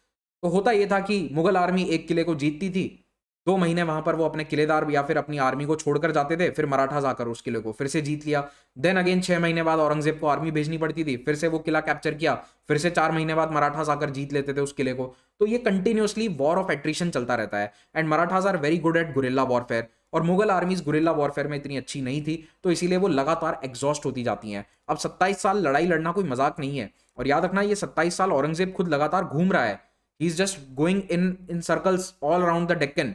S1: तो होता ये था कि मुगल आर्मी एक किले को जीतती थी दो महीने वहाँ पर वो अपने किलेदार या फिर अपनी आर्मी को छोड़कर जाते थे, फिर मराठास आकर उस किले को, फिर से जीत लिया। देन अगेन छह महीने बाद औरंगज़ेब को आर्मी भेजनी पड़ती थी, फिर से वो किला कैप्चर किया, फिर से चार महीने बाद मराठास आकर जीत लेते थे उस किले को। तो ये कंटिन्यूसली वॉर ऑफ़ एट्रिशन चलता रहता है। And Marathas are very good at guerrilla warfare और मुगल आर्मीज गुरिल्ला वॉरफेयर में इतनी अच्छी नहीं थी तो इसीलिए वो लगातार एग्जॉस्ट होती जाती हैं। अब सत्ताईस साल लड़ाई लड़ना कोई मज़ाक नहीं है। और याद रखना ये सत्ताईस साल औरंगज़ेब खुद लगातार घूम रहा है। He is just going in in circles all around the Deccan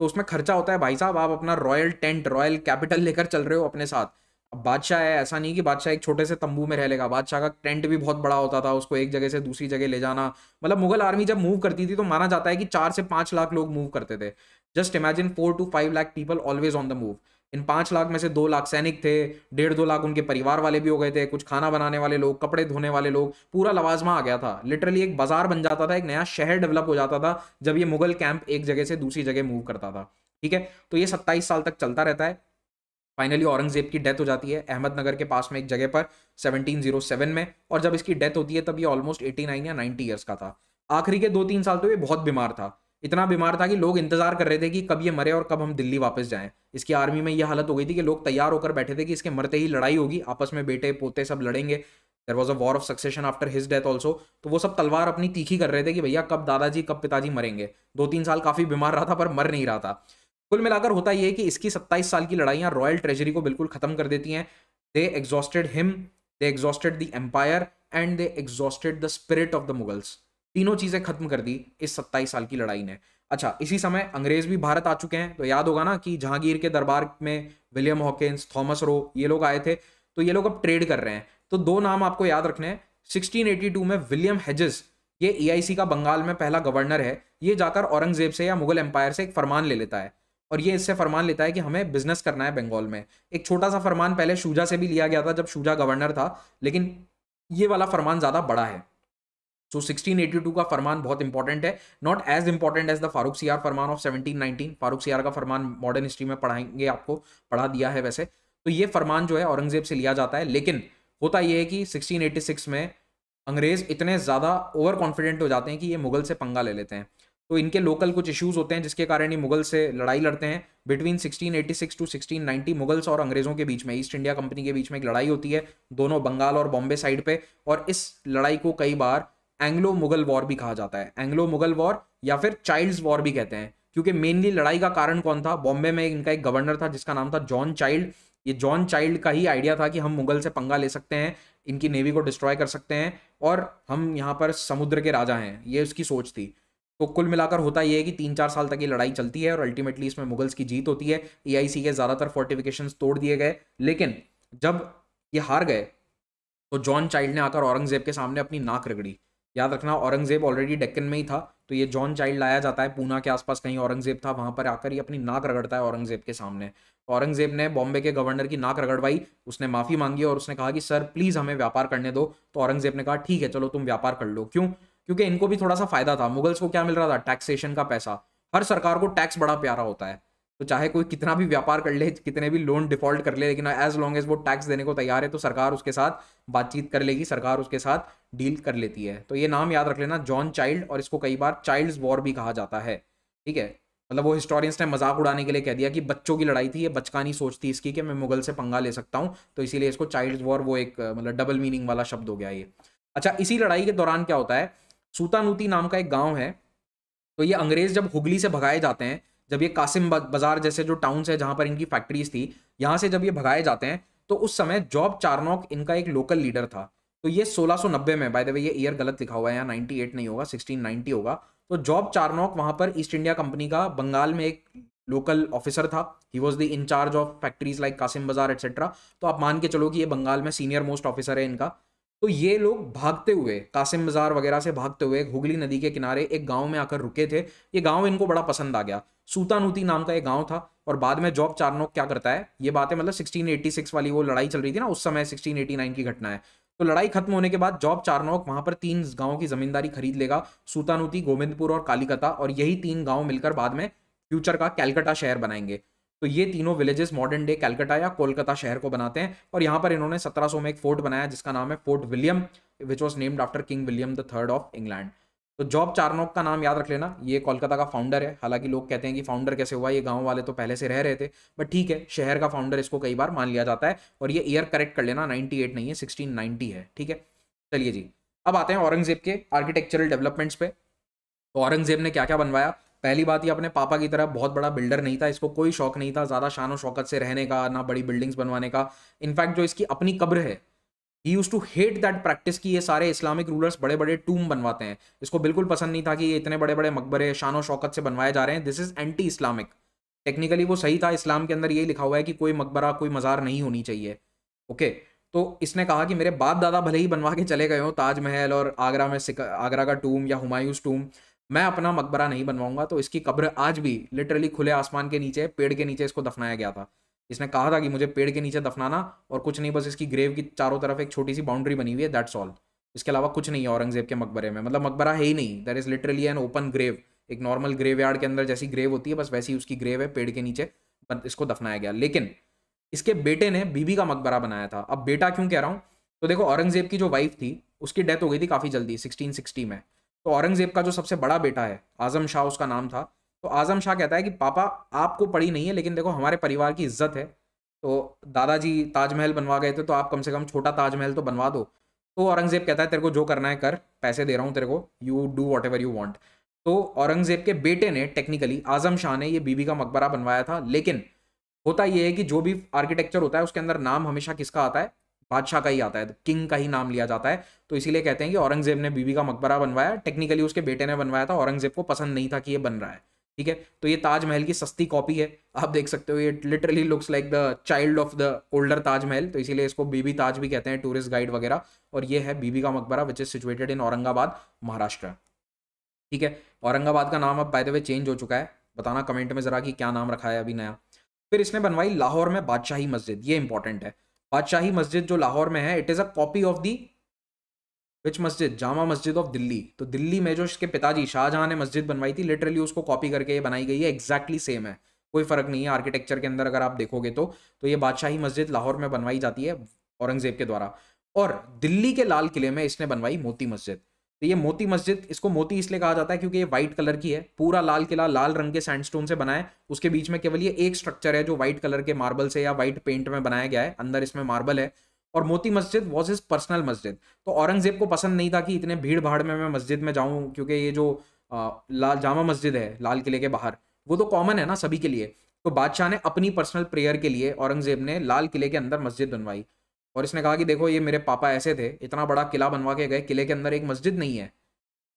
S1: तो उसमें खर्चा होता है भाई साहब, आप अपना रॉयल टेंट, रॉयल कैपिटल लेकर चल रहे हो अपने साथ। अब बादशाह है, ऐसा नहीं कि बादशाह एक छोटे से तंबू में रह लेगा। बादशाह का टेंट भी बहुत बड़ा होता था, उसको एक जगह से दूसरी जगह ले जाना। मतलब मुगल आर्मी जब मूव करती थी तो माना जाता है कि चार से पाँच लाख लोग मूव करते थे। Just imagine four to five lakh people always on the move in पाँच लाख में से दो लाख सैनिक थे, डेढ़ दो लाख उनके परिवार वाले भी हो गए थे, कुछ खाना बनाने वाले लोग, कपड़े धोने वाले लोग, पूरा लवाजमा आ गया था। लिटरली एक बाज़ार बन जाता था, एक नया शहर डेवलप हो जाता था, जब ये मुगल कैंप एक जगह से दूसरी जगह मूव करता था। ठीक है? तो ये सत्ताईस साल तक चलता रहता है। फाइनली औरंगज़ेब की डेथ हो जाती है अहमदनगर के पास में एक जगह पर 1707 में, और जब इसकी डेथ होती है, तब ये ऑलमोस्ट 89 या 90 ईयर्स का था। आखिरी के दो तीन साल तो ये बहुत बीमार था। इतना बीमार था कि लोग इंतज़ार कर रहे थे कि कब ये मरे और कब हम दिल्ली वापस जाएँ। इसकी आर्मी में ये हालत हो गई थी कि लोग तैयार होकर बैठे थे कि इसके मरते ही लड़ाई होगी, आपस में बेटे, पोते सब लड़ेंगे। There was a war of succession after his death also तो वो सब तलवार अपनी तीखी कर रहे थे कि भैया कब दादाजी, कब पिताजी मरेंगे। दो तीन साल काफ़ी बीमार रहा था, पर मर नहीं रहा था। कुल मिलाकर होता यह कि इसकी सत्ताईस साल की लड़ाइयाँ रॉयल ट्रेजरी को बिल्कुल खत्म कर देती हैं। They exhausted him they exhausted the empire and they exhausted the spirit of the Mughals तीनों चीज़ें खत्म कर दी इस सत्ताईस साल की लड़ाई ने। अच्छा इसी समय अंग्रेज़ भी भारत आ चुके हैं तो याद होगा ना कि जहांगीर के दरबार में विलियम हॉकिंस, थॉमस रो, ये लोग आए थे तो ये लोग अब ट्रेड कर रहे हैं। तो दो नाम आपको याद रखने हैं 1682 में विलियम हेजेस, ये ईआईसी का बंगाल में पहला गवर्नर है, ये जाकर औरंगज़ेब से या मुगल एम्पायर से एक फरमान ले लेता है। और ये इससे फरमान लेता है कि हमें बिज़नेस करना है बंगाल में। एक छोटा सा फरमान पहले शूजा से भी लिया गया था, जब शूजा गवर्नर था, लेकिन ये वाला फरमान ज़्यादा बड़ा है। सो so, 1682 का फरमान बहुत इंपॉर्टेंट है. Not as important as the Farrukh Siyar Farman of 1719 Farooq सियार का फरमान मॉडर्न हिस्ट्री में पढ़ाएँगे आपको. पढ़ा दिया है वैसे. तो ये फरमान जो है औरंगज़ेब से लिया जाता है. लेकिन होता यह है कि 1686 में अंग्रेज़ इतने ज़्यादा ओवर कॉन्फिडेंट हो जाते हैं कि ये मुगल से पंगा ले लेते हैं. तो इनके लोकल कुछ इश्यूज़ होते हैं जिसके कारण ये मुगल से लड़ाई लड़ते हैं. बिटवीन 1686 टू 1690 मुगल्स और अंग्रेज़ों के बीच में ईस्ट इंडिया कंपनी के बीच में एक लड़ाई होती है दोनों बंगाल और बॉम्बे साइड पे. और इस लड़ाई को कई बार एंग्लो मुगल वॉर भी कहा जाता है। एंग्लो मुगल वॉर या फिर चाइल्ड्स वॉर भी कहते हैं, क्योंकि मेनली लड़ाई का कारण कौन था? बॉम्बे में इनका एक गवर्नर था, जिसका नाम था जॉन चाइल्ड ये जॉन चाइल्ड का ही आइडिया था कि हम मुगल से पंगा ले सकते हैं, इनकी नेवी को डिस्ट्रॉय कर सकते हैं, और हम यहाँ पर समुद्र के राजा हैं, ये उसकी सोच थी। तो कुल मिलाकर होता यह है कि तीन चार साल तक ये लड़ाई चलती है, और अल्टीमेटली इसमें मुगल्स की जीत होती है। एआईसी के ज़्यादातर फोर्टिफिकेशन तोड़ दिए गए। लेकिन जब ये हार गए तो जॉन चाइल्ड ने आकर औरंगज़ेब के सामने अपनी नाक रगड़ी। याद रखना, औरंगज़ेब ऑलरेडी डेक्कन में ही था तो ये जॉन चाइल्ड लाया जाता है, पूना के आसपास कहीं औरंगज़ेब था, वहाँ पर आकर ये अपनी नाक रगड़ता है औरंगज़ेब के सामने। औरंगज़ेब ने बॉम्बे के गवर्नर की नाक रगड़वाई, उसने माफ़ी मांगी और उसने कहा कि, सर प्लीज़ हमें व्यापार करने दो। तो औरंगज़ेब ने कहा, ठीक है, चलो तुम व्यापार कर लो। क्यों? क्योंकि इनको भी थोड़ा सा फ़ायदा था मुगल्स को क्या मिल रहा था? टैक्सेशन का पैसा। हर सरकार को टैक्स बड़ा प्यारा होता है। तो चाहे कोई कितना भी व्यापार कर ले, कितने भी लोन डिफ़ॉल्ट कर ले, लेकिन एज लॉन्ग एज वो टैक्स देने को तैयार है तो सरकार उसके साथ बातचीत कर लेगी, सरकार उसके साथ डील कर लेती है। तो ये नाम याद रख लेना जॉन चाइल्ड और इसको कई बार चाइल्ड्स वॉर भी कहा जाता है। ठीक है? मतलब वो हिस्टोरियंस ने मज़ाक उड़ाने के लिए कह दिया कि बच्चों की लड़ाई थी, ये बचकानी सोच थी इसकी कि मैं मुगल से पंगा ले सकता हूँ तो इसीलिए इसको चाइल्ड वॉर वो एक मतलब डबल मीनिंग वाला शब्द हो गया ये। अच्छा इसी लड़ाई के दौरान क्या होता है? सूतानूती नाम का एक गाँव है तो ये अंग्रेज़ जब हुगली से भगाए जाते हैं जब ये कासिम बाज़ार जैसे जो टाउन्स है जहाँ पर इनकी फैक्ट्रीज थी, यहाँ से जब ये भगाए जाते हैं तो उस समय जॉब चारनॉक इनका एक लोकल लीडर था। तो ये 1690 में बाय द वे ये ईयर गलत लिखा हुआ है, यहाँ 98 नहीं होगा 1690 होगा। तो जॉब चारनॉक वहाँ पर ईस्ट इंडिया कंपनी का बंगाल में एक लोकल ऑफिसर था। He was the incharge of factories like Kasim Bazar etcetera तो आप मान के चलो कि ये बंगाल में सीनियर मोस्ट ऑफिसर है इनका। तो ये लोग भागते हुए, कासिम बाज़ार वगैरह से भागते हुए, हुगली नदी के किनारे एक गाँव में आकर रुके थे। ये गाँव इनको बड़ा पसंद आ गया। सूतानूती नाम का एक गाँव था और बाद में जॉब चारनोक क्या करता है? ये बातें मतलब 1686 वाली वो लड़ाई चल रही थी ना, उस समय 1689 की घटना है। तो लड़ाई खत्म होने के बाद जॉब चारनोक वहाँ पर तीन गाँवों की जमींदारी खरीद लेगा, सूतानूती, गोविंदपुर और कालीकता, और यही तीन गाँव मिलकर बाद में फ्यूचर का कैलकटा शहर बनाएँगे। तो ये तीनों विलेजेस मॉडर्न डे कैलकटा या कोलकाता शहर को बनाते हैं, और यहाँ पर इन्होंने 1700 में एक फोर्ट बनाया, जिसका नाम है Fort William which was named after King William the Third of England तो जॉब चारनोक का नाम याद रख लेना। ये कोलकाता का फाउंडर है। हालाँकि लोग कहते हैं कि फाउंडर कैसे हुआ? ये गाँव वाले तो पहले से रह रहे थे। बट ठीक है, शहर का फाउंडर इसको कई बार मान लिया जाता है। और ये ईयर करेक्ट कर लेना। 98 नहीं है 1690 है। ठीक है? चलिए जी। अब आते हैं औरंगज़ेब के आर्किटेक्चरल डेवलपमेंट्स पे। तो औरंगज़ेब ने क्या क्या बनवाया? पहली बात, ये अपने पापा की तरह बहुत बड़ा बिल्डर नहीं था। इसको कोई शौक नहीं था, ज़्यादा शान शौकत से रहने का, ना बड़ी बिल्डिंग्स बनवाने का। इनफैक्ट जो इसकी अपनी कब्र है he used to hate that practice की ये सारे इस्लामिक रूलर्स बड़े बड़े टूम बनवाते हैं। इसको बिल्कुल पसंद नहीं था कि ये इतने बड़े बड़े मकबरे शान शौकत से बनवाए जा रहे हैं। This is anti Islamic technically वो सही था इस्लाम के अंदर यही लिखा हुआ है कि कोई मकबरा, कोई मज़ार नहीं होनी चाहिए। ओके? तो इसने कहा कि मेरे बाप दादा भले ही बनवा के चले गए हो, ताजमहल और आगरा में आगरा का टूम या हुमायूस टूम मैं अपना मकबरा नहीं बनवाऊँगा तो इसकी कब्र आज भी लिटरली खुले आसमान के नीचे, पेड़ के नीचे इसको दफनाया गया था। इसने कहा था कि मुझे पेड़ के नीचे दफनाना और कुछ नहीं, बस इसकी ग्रेव की चारों तरफ़ एक छोटी सी बाउंड्री बनी हुई है दैट्स ऑल इसके अलावा कुछ नहीं है औरंगज़ेब के मकबरे में। मतलब मकबरा है ही नहीं। That is literally an open grave एक नॉर्मल ग्रेव यार्ड के अंदर जैसी ग्रेव होती है, बस वैसी उसकी ग्रेव है, पेड़ के नीचे इसको दफनाया गया। लेकिन इसके बेटे ने बीबी का मकबरा बनाया था। अब बेटा क्यों कह रहा हूँ? तो देखो, औरंगज़ेब की जो वाइफ थी, उसकी डेथ हो गई थी काफ़ी जल्दी सिक्सटीन सिक्सटी में। तो औरंगज़ेब का जो सबसे बड़ा बेटा है, आज़म शाह उसका नाम था तो आज़म शाह कहता है कि, पापा, आपको पड़ी नहीं है, लेकिन देखो, हमारे परिवार की इज़्ज़त है। तो दादाजी ताजमहल बनवा गए थे तो आप कम से कम छोटा ताजमहल तो बनवा दो। तो औरंगज़ेब कहता है, तेरे को जो करना है कर, पैसे दे रहा हूँ तेरे को। You do whatever you want तो औरंगज़ेब के बेटे ने टेक्निकली आज़म शाह ने ये बीबी का मकबरा बनवाया था, लेकिन होता यह है कि जो भी आर्किटेक्चर होता है, उसके अंदर नाम हमेशा किसका आता है? बादशाह का ही आता है किंग का ही नाम लिया जाता है। तो इसीलिए कहते हैं कि औरंगज़ेब ने बीबी का मकबरा बनवाया। टेक्निकली उसके बेटे ने बनवाया था, औरंगज़ेब को पसंद नहीं था कि ये बन रहा है। ठीक है? तो ये ताजमहल की सस्ती कॉपी है। आप देख सकते हो, ये literally looks like the child of the older Taj Mahal. तो इसीलिए इसको बीबी ताज भी कहते हैं टूरिस्ट गाइड वगैरह। और ये है Bibi Ka Maqbara which is situated in Aurangabad, Maharashtra. ठीक है? औरंगाबाद का नाम अब बाय द वे चेंज हो चुका है। बताना कमेंट में जरा कि क्या नाम रखा है अभी नया। फिर इसने बनवाई लाहौर में बादशाही मस्जिद। ये इंपॉर्टेंट है। बादशाही मस्जिद जो लाहौर में है it is a copy of the which मस्जिद जामा मस्जिद ऑफ़ दिल्ली तो दिल्ली में जो इसके पिताजी शाहजहां ने मस्जिद बनवाई थी लिटरली उसको कॉपी करके ये बनाई गई है एग्जैक्टली सेम है। कोई फ़र्क नहीं है आर्किटेक्चर के अंदर अगर आप देखोगे तो। तो ये बादशाही मस्जिद लाहौर में बनवाई जाती है, औरंगज़ेब के द्वारा। और दिल्ली के लाल किले में इसने बनवाई मोती मस्जिद तो ये मोती मस्जिद इसको मोती इसलिए कहा जाता है क्योंकि ये व्हाइट कलर की है। पूरा लाल किला लाल रंग के सैंडस्टोन से बना है। उसके बीच में केवल ये एक स्ट्रक्चर है जो व्हाइट कलर के मार्बल से या व्हाइट पेंट में बनाया गया है। अंदर इसमें मार्बल है। और Moti Masjid was is personal मस्जिद। तो औरंगज़ेब को पसंद नहीं था कि इतने भीड़ भाड़ में मैं मस्जिद में जाऊँ, क्योंकि ये जो लाल जामा मस्जिद है, लाल किले के बाहर, वो तो कॉमन है ना सभी के लिए। तो बादशाह ने अपनी पर्सनल प्रेयर के लिए औरंगज़ेब ने लाल किले के अंदर मस्जिद बनवाई। और इसने कहा कि देखो, ये मेरे पापा ऐसे थे, इतना बड़ा किला बनवा के गए, किले के अंदर एक मस्जिद नहीं है।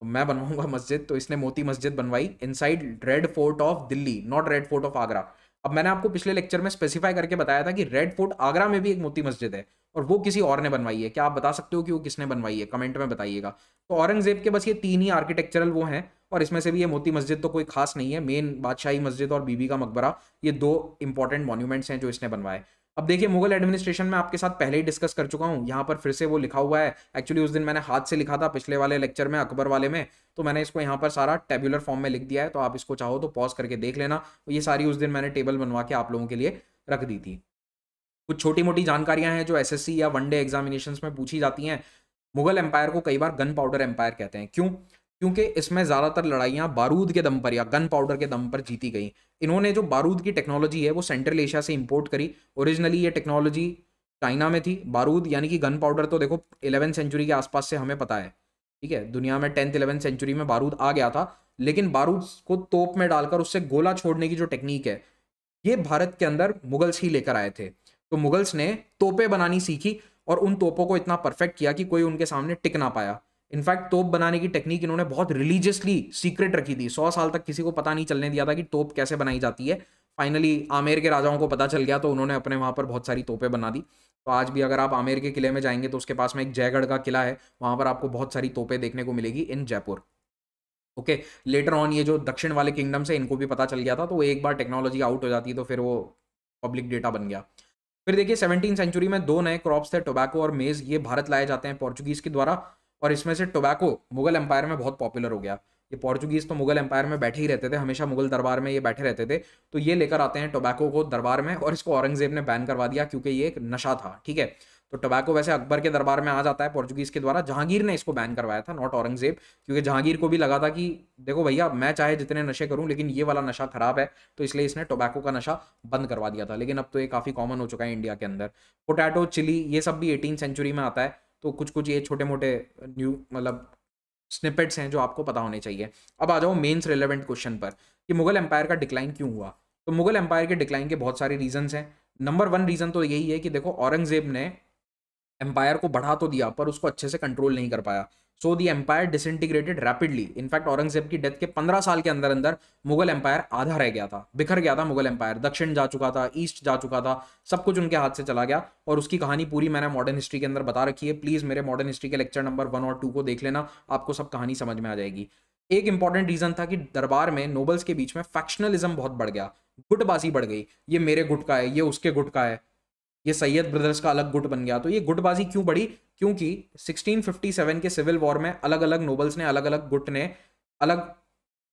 S1: तो मैं बनवाऊँगा मस्जिद तो इसने मोती मस्जिद बनवाई inside Red Fort of Delhi not Red Fort of Agra अब मैंने आपको पिछले लेक्चर में स्पेसिफाई करके बताया था कि रेड फोर्ट आगरा में भी एक मोती मस्जिद है और वो किसी और ने बनवाई है। क्या आप बता सकते हो कि वो किसने बनवाई है? कमेंट में बताइएगा। तो औरंगज़ेब के बस ये तीन ही आर्किटेक्चरल वो हैं और इसमें से भी ये मोती मस्जिद तो कोई खास नहीं है। मेन बादशाही मस्जिद और बीबी का मकबरा, ये दो इंपॉर्टेंट मॉन्यूमेंट्स हैं जो इसने बनवाए। अब देखिए, मुगल एडमिनिस्ट्रेशन में आपके साथ पहले ही डिस्कस कर चुका हूँ। यहाँ पर फिर से वो लिखा हुआ है। एक्चुअली उस दिन मैंने हाथ से लिखा था पिछले वाले लेक्चर में, अकबर वाले में। तो मैंने इसको यहाँ पर सारा टेबुलर फॉर्म में लिख दिया है। तो आप इसको चाहो तो पॉज करके देख लेना। ये सारी उस दिन मैंने टेबल बनवा के आप लोगों के लिए रख दी थी। कुछ छोटी मोटी जानकारियाँ हैं जो एसएससी या वनडे एग्जामिनेशन में पूछी जाती हैं। मुगल एम्पायर को कई बार गन पाउडर एम्पायर कहते हैं। क्यों? क्योंकि इसमें ज़्यादातर लड़ाइयाँ बारूद के दम पर या गन पाउडर के दम पर जीती गई। इन्होंने जो बारूद की टेक्नोलॉजी है, वो सेंट्रल एशिया से इंपोर्ट करी। ओरिजिनली ये टेक्नोलॉजी चाइना में थी। बारूद यानी कि गन पाउडर तो देखो इलेवन सेंचुरी के आसपास से हमें पता है। ठीक है? दुनिया में टेंथ इलेवन सेंचुरी में बारूद आ गया था। लेकिन बारूद को तोप में डालकर उससे गोला छोड़ने की जो टेक्निक है, ये भारत के अंदर मुगल्स ही लेकर आए थे। तो मुगल्स ने तोपें बनानी सीखी और उन तोपों को इतना परफेक्ट किया कि कोई उनके सामने टिक ना पाया। इनफैक्ट तोप बनाने की टेक्निक इन्होंने बहुत रिलीजियसली सीक्रेट रखी थी। सौ साल तक किसी को पता नहीं चलने दिया था कि तोप कैसे बनाई जाती है। फाइनली आमेर के राजाओं को पता चल गया तो उन्होंने अपने वहाँ पर बहुत सारी तोपें बना दी। तो आज भी अगर आप आमेर के किले में जाएँगे तो उसके पास में एक जयगढ़ का किला है, वहाँ पर आपको बहुत सारी तोपें देखने को मिलेगी in Jaipur okay later on ये जो दक्षिण वाले किंगडम से इनको भी पता चल गया था तो एक बार टेक्नोलॉजी आउट हो जाती है तो फिर वो पब्लिक डेटा बन गया। फिर देखिए सेवनटीन सेंचुरी में दो नए क्रॉप्स थे टोबैको और मेज ये भारत लाए जाते हैं पोर्चुगीज के द्वारा। और इसमें से टोबैको मुगल एम्पायर में बहुत पॉपुलर हो गया। ये पोर्चुगीज तो मुगल एम्पायर में बैठे ही रहते थे, हमेशा मुगल दरबार में ये बैठे रहते थे। तो ये लेकर आते हैं टोबैको को दरबार में और इसको औरंगज़ेब ने बैन करवा दिया क्योंकि ये एक नशा था, ठीक है? तो टोबैको वैसे अकबर के दरबार में आ जाता है पोर्चुगीज के द्वारा। जहांगीर ने इसको बैन करवाया था नॉट औरंगज़ेब, क्योंकि जहांगीर को भी लगा था कि देखो भैया, मैं चाहे जितने नशे करूँ, लेकिन ये वाला नशा खराब है तो इसलिए इसने टोबैको का नशा बंद करवा दिया था। लेकिन अब तो ये काफ़ी कॉमन हो चुका है इंडिया के अंदर। पोटैटो चिली ये सब भी एटीन सेंचुरी में आता है। तो कुछ कुछ ये छोटे मोटे न्यू मतलब स्निपेट्स हैं जो आपको पता होने चाहिए। अब आ जाओ मेन्स रिलेवेंट क्वेश्चन पर कि मुगल एम्पायर का डिक्लाइन क्यों हुआ? तो मुगल एम्पायर के डिक्लाइन के बहुत सारे रीजंस हैं। नंबर वन रीजन तो यही है कि देखो औरंगज़ेब ने एम्पायर को बढ़ा तो दिया पर उसको अच्छे से कंट्रोल नहीं कर पाया। So the empire disintegrated rapidly in fact Aurangzeb की डेथ के पंद्रह साल के अंदर अंदर मुगल एम्पायर आधा रह गया था। बिखर गया था मुगल एम्पायर दक्षिण जा चुका था ईस्ट जा चुका था, सब कुछ उनके हाथ से चला गया। और उसकी कहानी पूरी मैंने मॉडर्न हिस्ट्री के अंदर बता रखी है। प्लीज़ मेरे मॉडर्न हिस्ट्री के लेक्चर नंबर वन और टू को देख लेना, आपको सब कहानी समझ में आ जाएगी। एक इंपॉर्टेंट रीजन था कि दरबार में नोबल्स के बीच में फैक्शनलिज्म बहुत बढ़ गया। गुटबाजी बढ़ गई। ये मेरे गुट का है, ये उसके गुट का है। ये सैयद ब्रदर्स का अलग गुट बन गया। तो ये गुटबाजी क्यों बढ़ी क्योंकि 1657 के सिविल वॉर में अलग अलग नोबल्स ने अलग अलग गुट ने अलग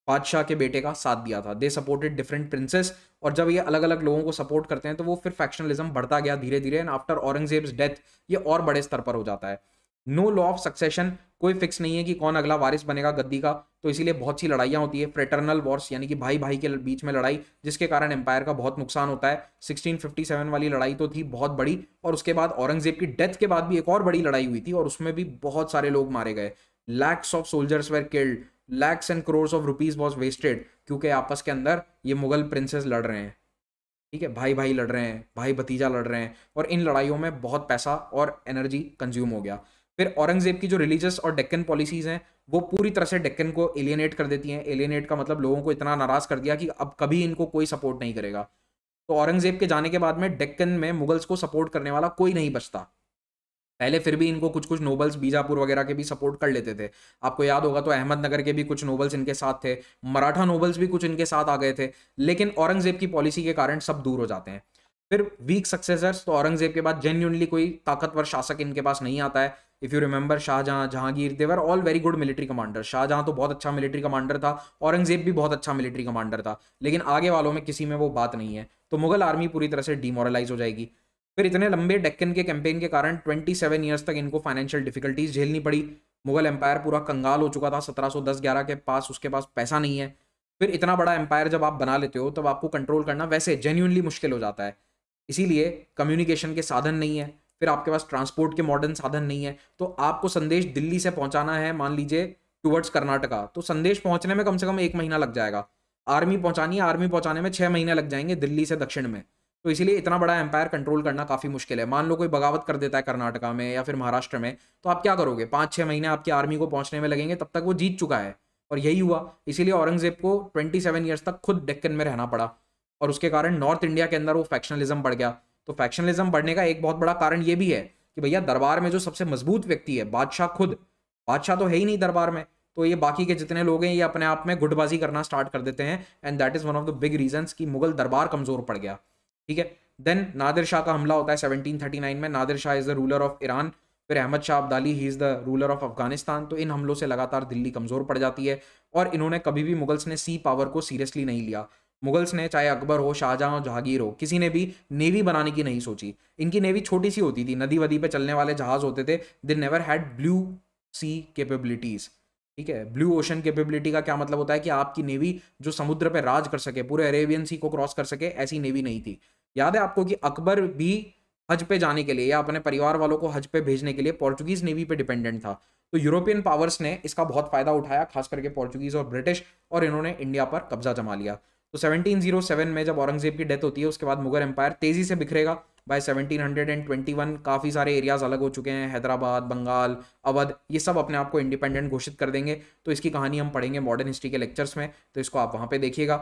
S1: बादशाह के बेटे का साथ दिया था। दे सपोर्टेड डिफरेंट प्रिंसेस और जब ये अलग अलग लोगों को सपोर्ट करते हैं तो वो फिर फैक्शनलिज्म बढ़ता गया धीरे धीरे एंड आफ्टर औरंगजेब्स डेथ ये और बड़े स्तर पर हो जाता है। नो लॉ ऑफ़ सक्सेशन कोई फिक्स नहीं है कि कौन अगला वारिस बनेगा गद्दी का तो इसीलिए बहुत सी लड़ाइयाँ होती है, फ्रेटर्नल वॉर्स यानी कि भाई भाई के बीच में लड़ाई, जिसके कारण एम्पायर का बहुत नुकसान होता है। 1657 वाली लड़ाई तो थी बहुत बड़ी, और उसके बाद औरंगज़ेब की डेथ के बाद भी एक और बड़ी लड़ाई हुई थी, और उसमें भी बहुत सारे लोग मारे गए। Lakhs of soldiers were killed lakhs and crores of rupees was wasted क्योंकि आपस के अंदर ये मुगल प्रिंसेस लड़ रहे हैं। ठीक है? भाई भाई लड़ रहे हैं भाई भतीजा लड़ रहे हैं, और इन लड़ाइयों में बहुत पैसा और एनर्जी कंज्यूम हो गया। फिर औरंगज़ेब की जो रिलीजियस और डेक्कन पॉलिसीज़ हैं, वो पूरी तरह से डेक्कन को एलियनेट कर देती हैं। एलियनेट का मतलब लोगों को इतना नाराज़ कर दिया कि अब कभी इनको कोई सपोर्ट नहीं करेगा। तो औरंगज़ेब के जाने के बाद में डेक्कन में मुगल्स को सपोर्ट करने वाला कोई नहीं बचता। पहले फिर भी इनको कुछ कुछ नोबल्स बीजापुर वगैरह के भी सपोर्ट कर लेते थे। आपको याद होगा तो अहमदनगर के भी कुछ नोबल्स इनके साथ थे। मराठा नोबल्स भी कुछ इनके साथ आ गए थे। लेकिन औरंगज़ेब की पॉलिसी के कारण सब दूर हो जाते हैं। फिर वीक सक्सेसर्स तो औरंगज़ेब के बाद जेन्यूनली कोई ताकतवर शासक इनके पास नहीं आता है। If you remember Shah Jahan Jahangir they were all very good military commander Shah Jahan तो बहुत अच्छा मिलिट्री कमांडर था, औरंगज़ेब भी बहुत अच्छा मिलिट्री कमांडर था, लेकिन आगे वालों में किसी में वो बात नहीं है। तो मुगल आर्मी पूरी तरह से डिमोरलाइज हो जाएगी। फिर इतने लंबे डेक्कन के कैंपेन के कारण ट्वेंटी सेवन ईयर्स तक इनको फाइनेंशियल डिफिकल्टीज झेलनी पड़ी। मुगल एम्पायर पूरा कंगाल हो चुका था, सत्रह सौ दस ग्यारह के पास उसके पास पैसा नहीं है। फिर इतना बड़ा एम्पायर जब आप बना लेते हो, तब आपको कंट्रोल करना वैसे जेन्यूनली मुश्किल हो जाता है। इसीलिए कम्युनिकेशन के साधन नहीं है। फिर आपके पास ट्रांसपोर्ट के मॉडर्न साधन नहीं है तो आपको संदेश दिल्ली से पहुंचाना है, मान लीजिए टूवर्ड्स कर्नाटका तो संदेश पहुँचने में कम से कम एक महीना लग जाएगा। आर्मी पहुंचानी है आर्मी पहुँचाने में छह महीने लग जाएँगे दिल्ली से दक्षिण में। तो इसीलिए इतना बड़ा एम्पायर कंट्रोल करना काफ़ी मुश्किल है। मान लो कोई बगावत कर देता है कर्नाटका में या फिर महाराष्ट्र में तो आप क्या करोगे? पाँच छः महीने आपकी आर्मी को पहुँचने में लगेंगे, तब तक वो जीत चुका है। और यही हुआ, इसीलिए औरंगज़ेब को ट्वेंटी सेवन ईयर्स तक खुद डेक्कन में रहना पड़ा। और उसके कारण नॉर्थ इंडिया के अंदर वो फैक्शनलिज्म बढ़ गया। तो फैक्शनलिज्म बढ़ने का एक बहुत बड़ा कारण ये भी है कि भैया दरबार में जो सबसे मज़बूत व्यक्ति है, बादशाह खुद, बादशाह तो है ही नहीं दरबार में। तो ये बाकी के जितने लोग हैं, ये अपने आप में गुटबाजी करना स्टार्ट कर देते हैं and that is one of the big reason कि मुगल दरबार कमज़ोर पड़ गया। ठीक है? देन नादिर शाह का हमला होता है 1739 में। Nadir Shah is the ruler of Iran फिर अहमद शाह अब्दाली ही is the ruler of Afghanistan. तो इन हमलों से लगातार दिल्ली कमज़ोर पड़ जाती है, और इन्होंने कभी भी मुगल्स ने सी पावर को सीरियसली नहीं लिया। मुगल्स ने, चाहे अकबर हो, शाहजहां हो, जहांगीर हो, किसी ने भी नेवी बनाने की नहीं सोची। इनकी नेवी छोटी सी होती थी नदी वदी पे चलने वाले जहाज़ होते थे they never had blue sea capabilities ठीक है? ब्लू ओशन कैपेबिलिटी का क्या मतलब होता है कि आपकी नेवी जो समुद्र पर राज कर सके, पूरे अरेबियन सी को क्रॉस कर सके, ऐसी नेवी नहीं थी। याद है आपको कि अकबर भी हज पे जाने के लिए या अपने परिवार वालों को हज पे भेजने के लिए पोर्चुगीज नेवी पे डिपेंडेंट था। तो यूरोपियन पावर्स ने इसका बहुत फ़ायदा उठाया, खास करके पोर्चुगीज और ब्रिटिश और इन्होंने इंडिया पर कब्जा जमा लिया। तो 1707 में जब औरंगज़ेब की डेथ होती है, उसके बाद मुगल एम्पायर तेज़ी से बिखरेगा। बाय 1721 काफ़ी सारे एरियाज़ अलग हो चुके हैं, हैदराबाद, बंगाल, अवध, ये सब अपने आप को इंडिपेंडेंट घोषित कर देंगे। तो इसकी कहानी हम पढ़ेंगे मॉडर्न हिस्ट्री के लेक्चर्स में तो इसको आप वहाँ पे देखिएगा।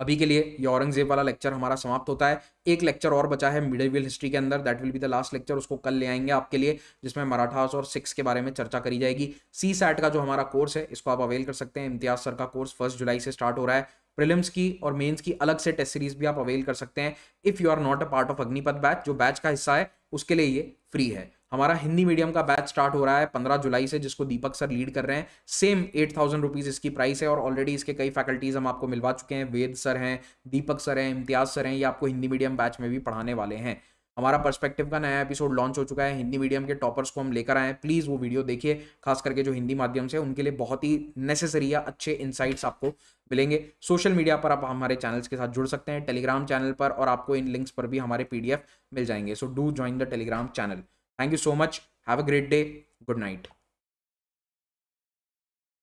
S1: अभी के लिए ये औरंगज़ेब वाला लेक्चर हमारा समाप्त होता है। एक लेक्चर और बचा है मिडिल हिस्ट्री के अंदर that will be the last lecture उसको कल ले आएँगे आपके लिए, जिसमें मराठास और सिक्स के बारे में चर्चा करी जाएगी। सी सैट का जो हमारा कोर्स है, इसको आप अवेल कर सकते हैं। इम्तियाज़ सर का कोर्स फ़र्स्ट जुलाई से स्टार्ट हो रहा है। प्रिलिम्स की और मेंस की अलग से टेस्ट सीरीज़ भी आप अवेल कर सकते हैं if you are not a part of Agnipath batch जो बैच का हिस्सा है, उसके लिए ये फ्री है। हमारा हिंदी मीडियम का बैच स्टार्ट हो रहा है पंद्रह जुलाई से, जिसको दीपक सर लीड कर रहे हैं। सेम एट थाउज़ेंड रुपीज़ इसकी प्राइस है और ऑलरेडी इसके कई फैकल्टीज़ हम आपको मिलवा चुके हैं। वेद सर हैं, दीपक सर हैं, इम्तियाज़ सर हैं, ये आपको हिंदी मीडियम बैच में भी पढ़ाने वाले हैं। हमारा पर्सपेक्टिव का नया एपिसोड लॉन्च हो चुका है। हिंदी मीडियम के टॉपर्स को हम लेकर आए हैं। प्लीज़ वो वीडियो देखिए। खास करके जो हिंदी माध्यम से उनके लिए बहुत ही नेसेसरी या अच्छे इंसाइट्स आपको मिलेंगे। सोशल मीडिया पर आप हमारे चैनल्स के साथ जुड़ सकते हैं। टेलीग्राम चैनल पर और आपको इन लिंक्स पर भी हमारे पीडीएफ मिल जाएँगे। So do join the Telegram channel thank you so much have a great day good night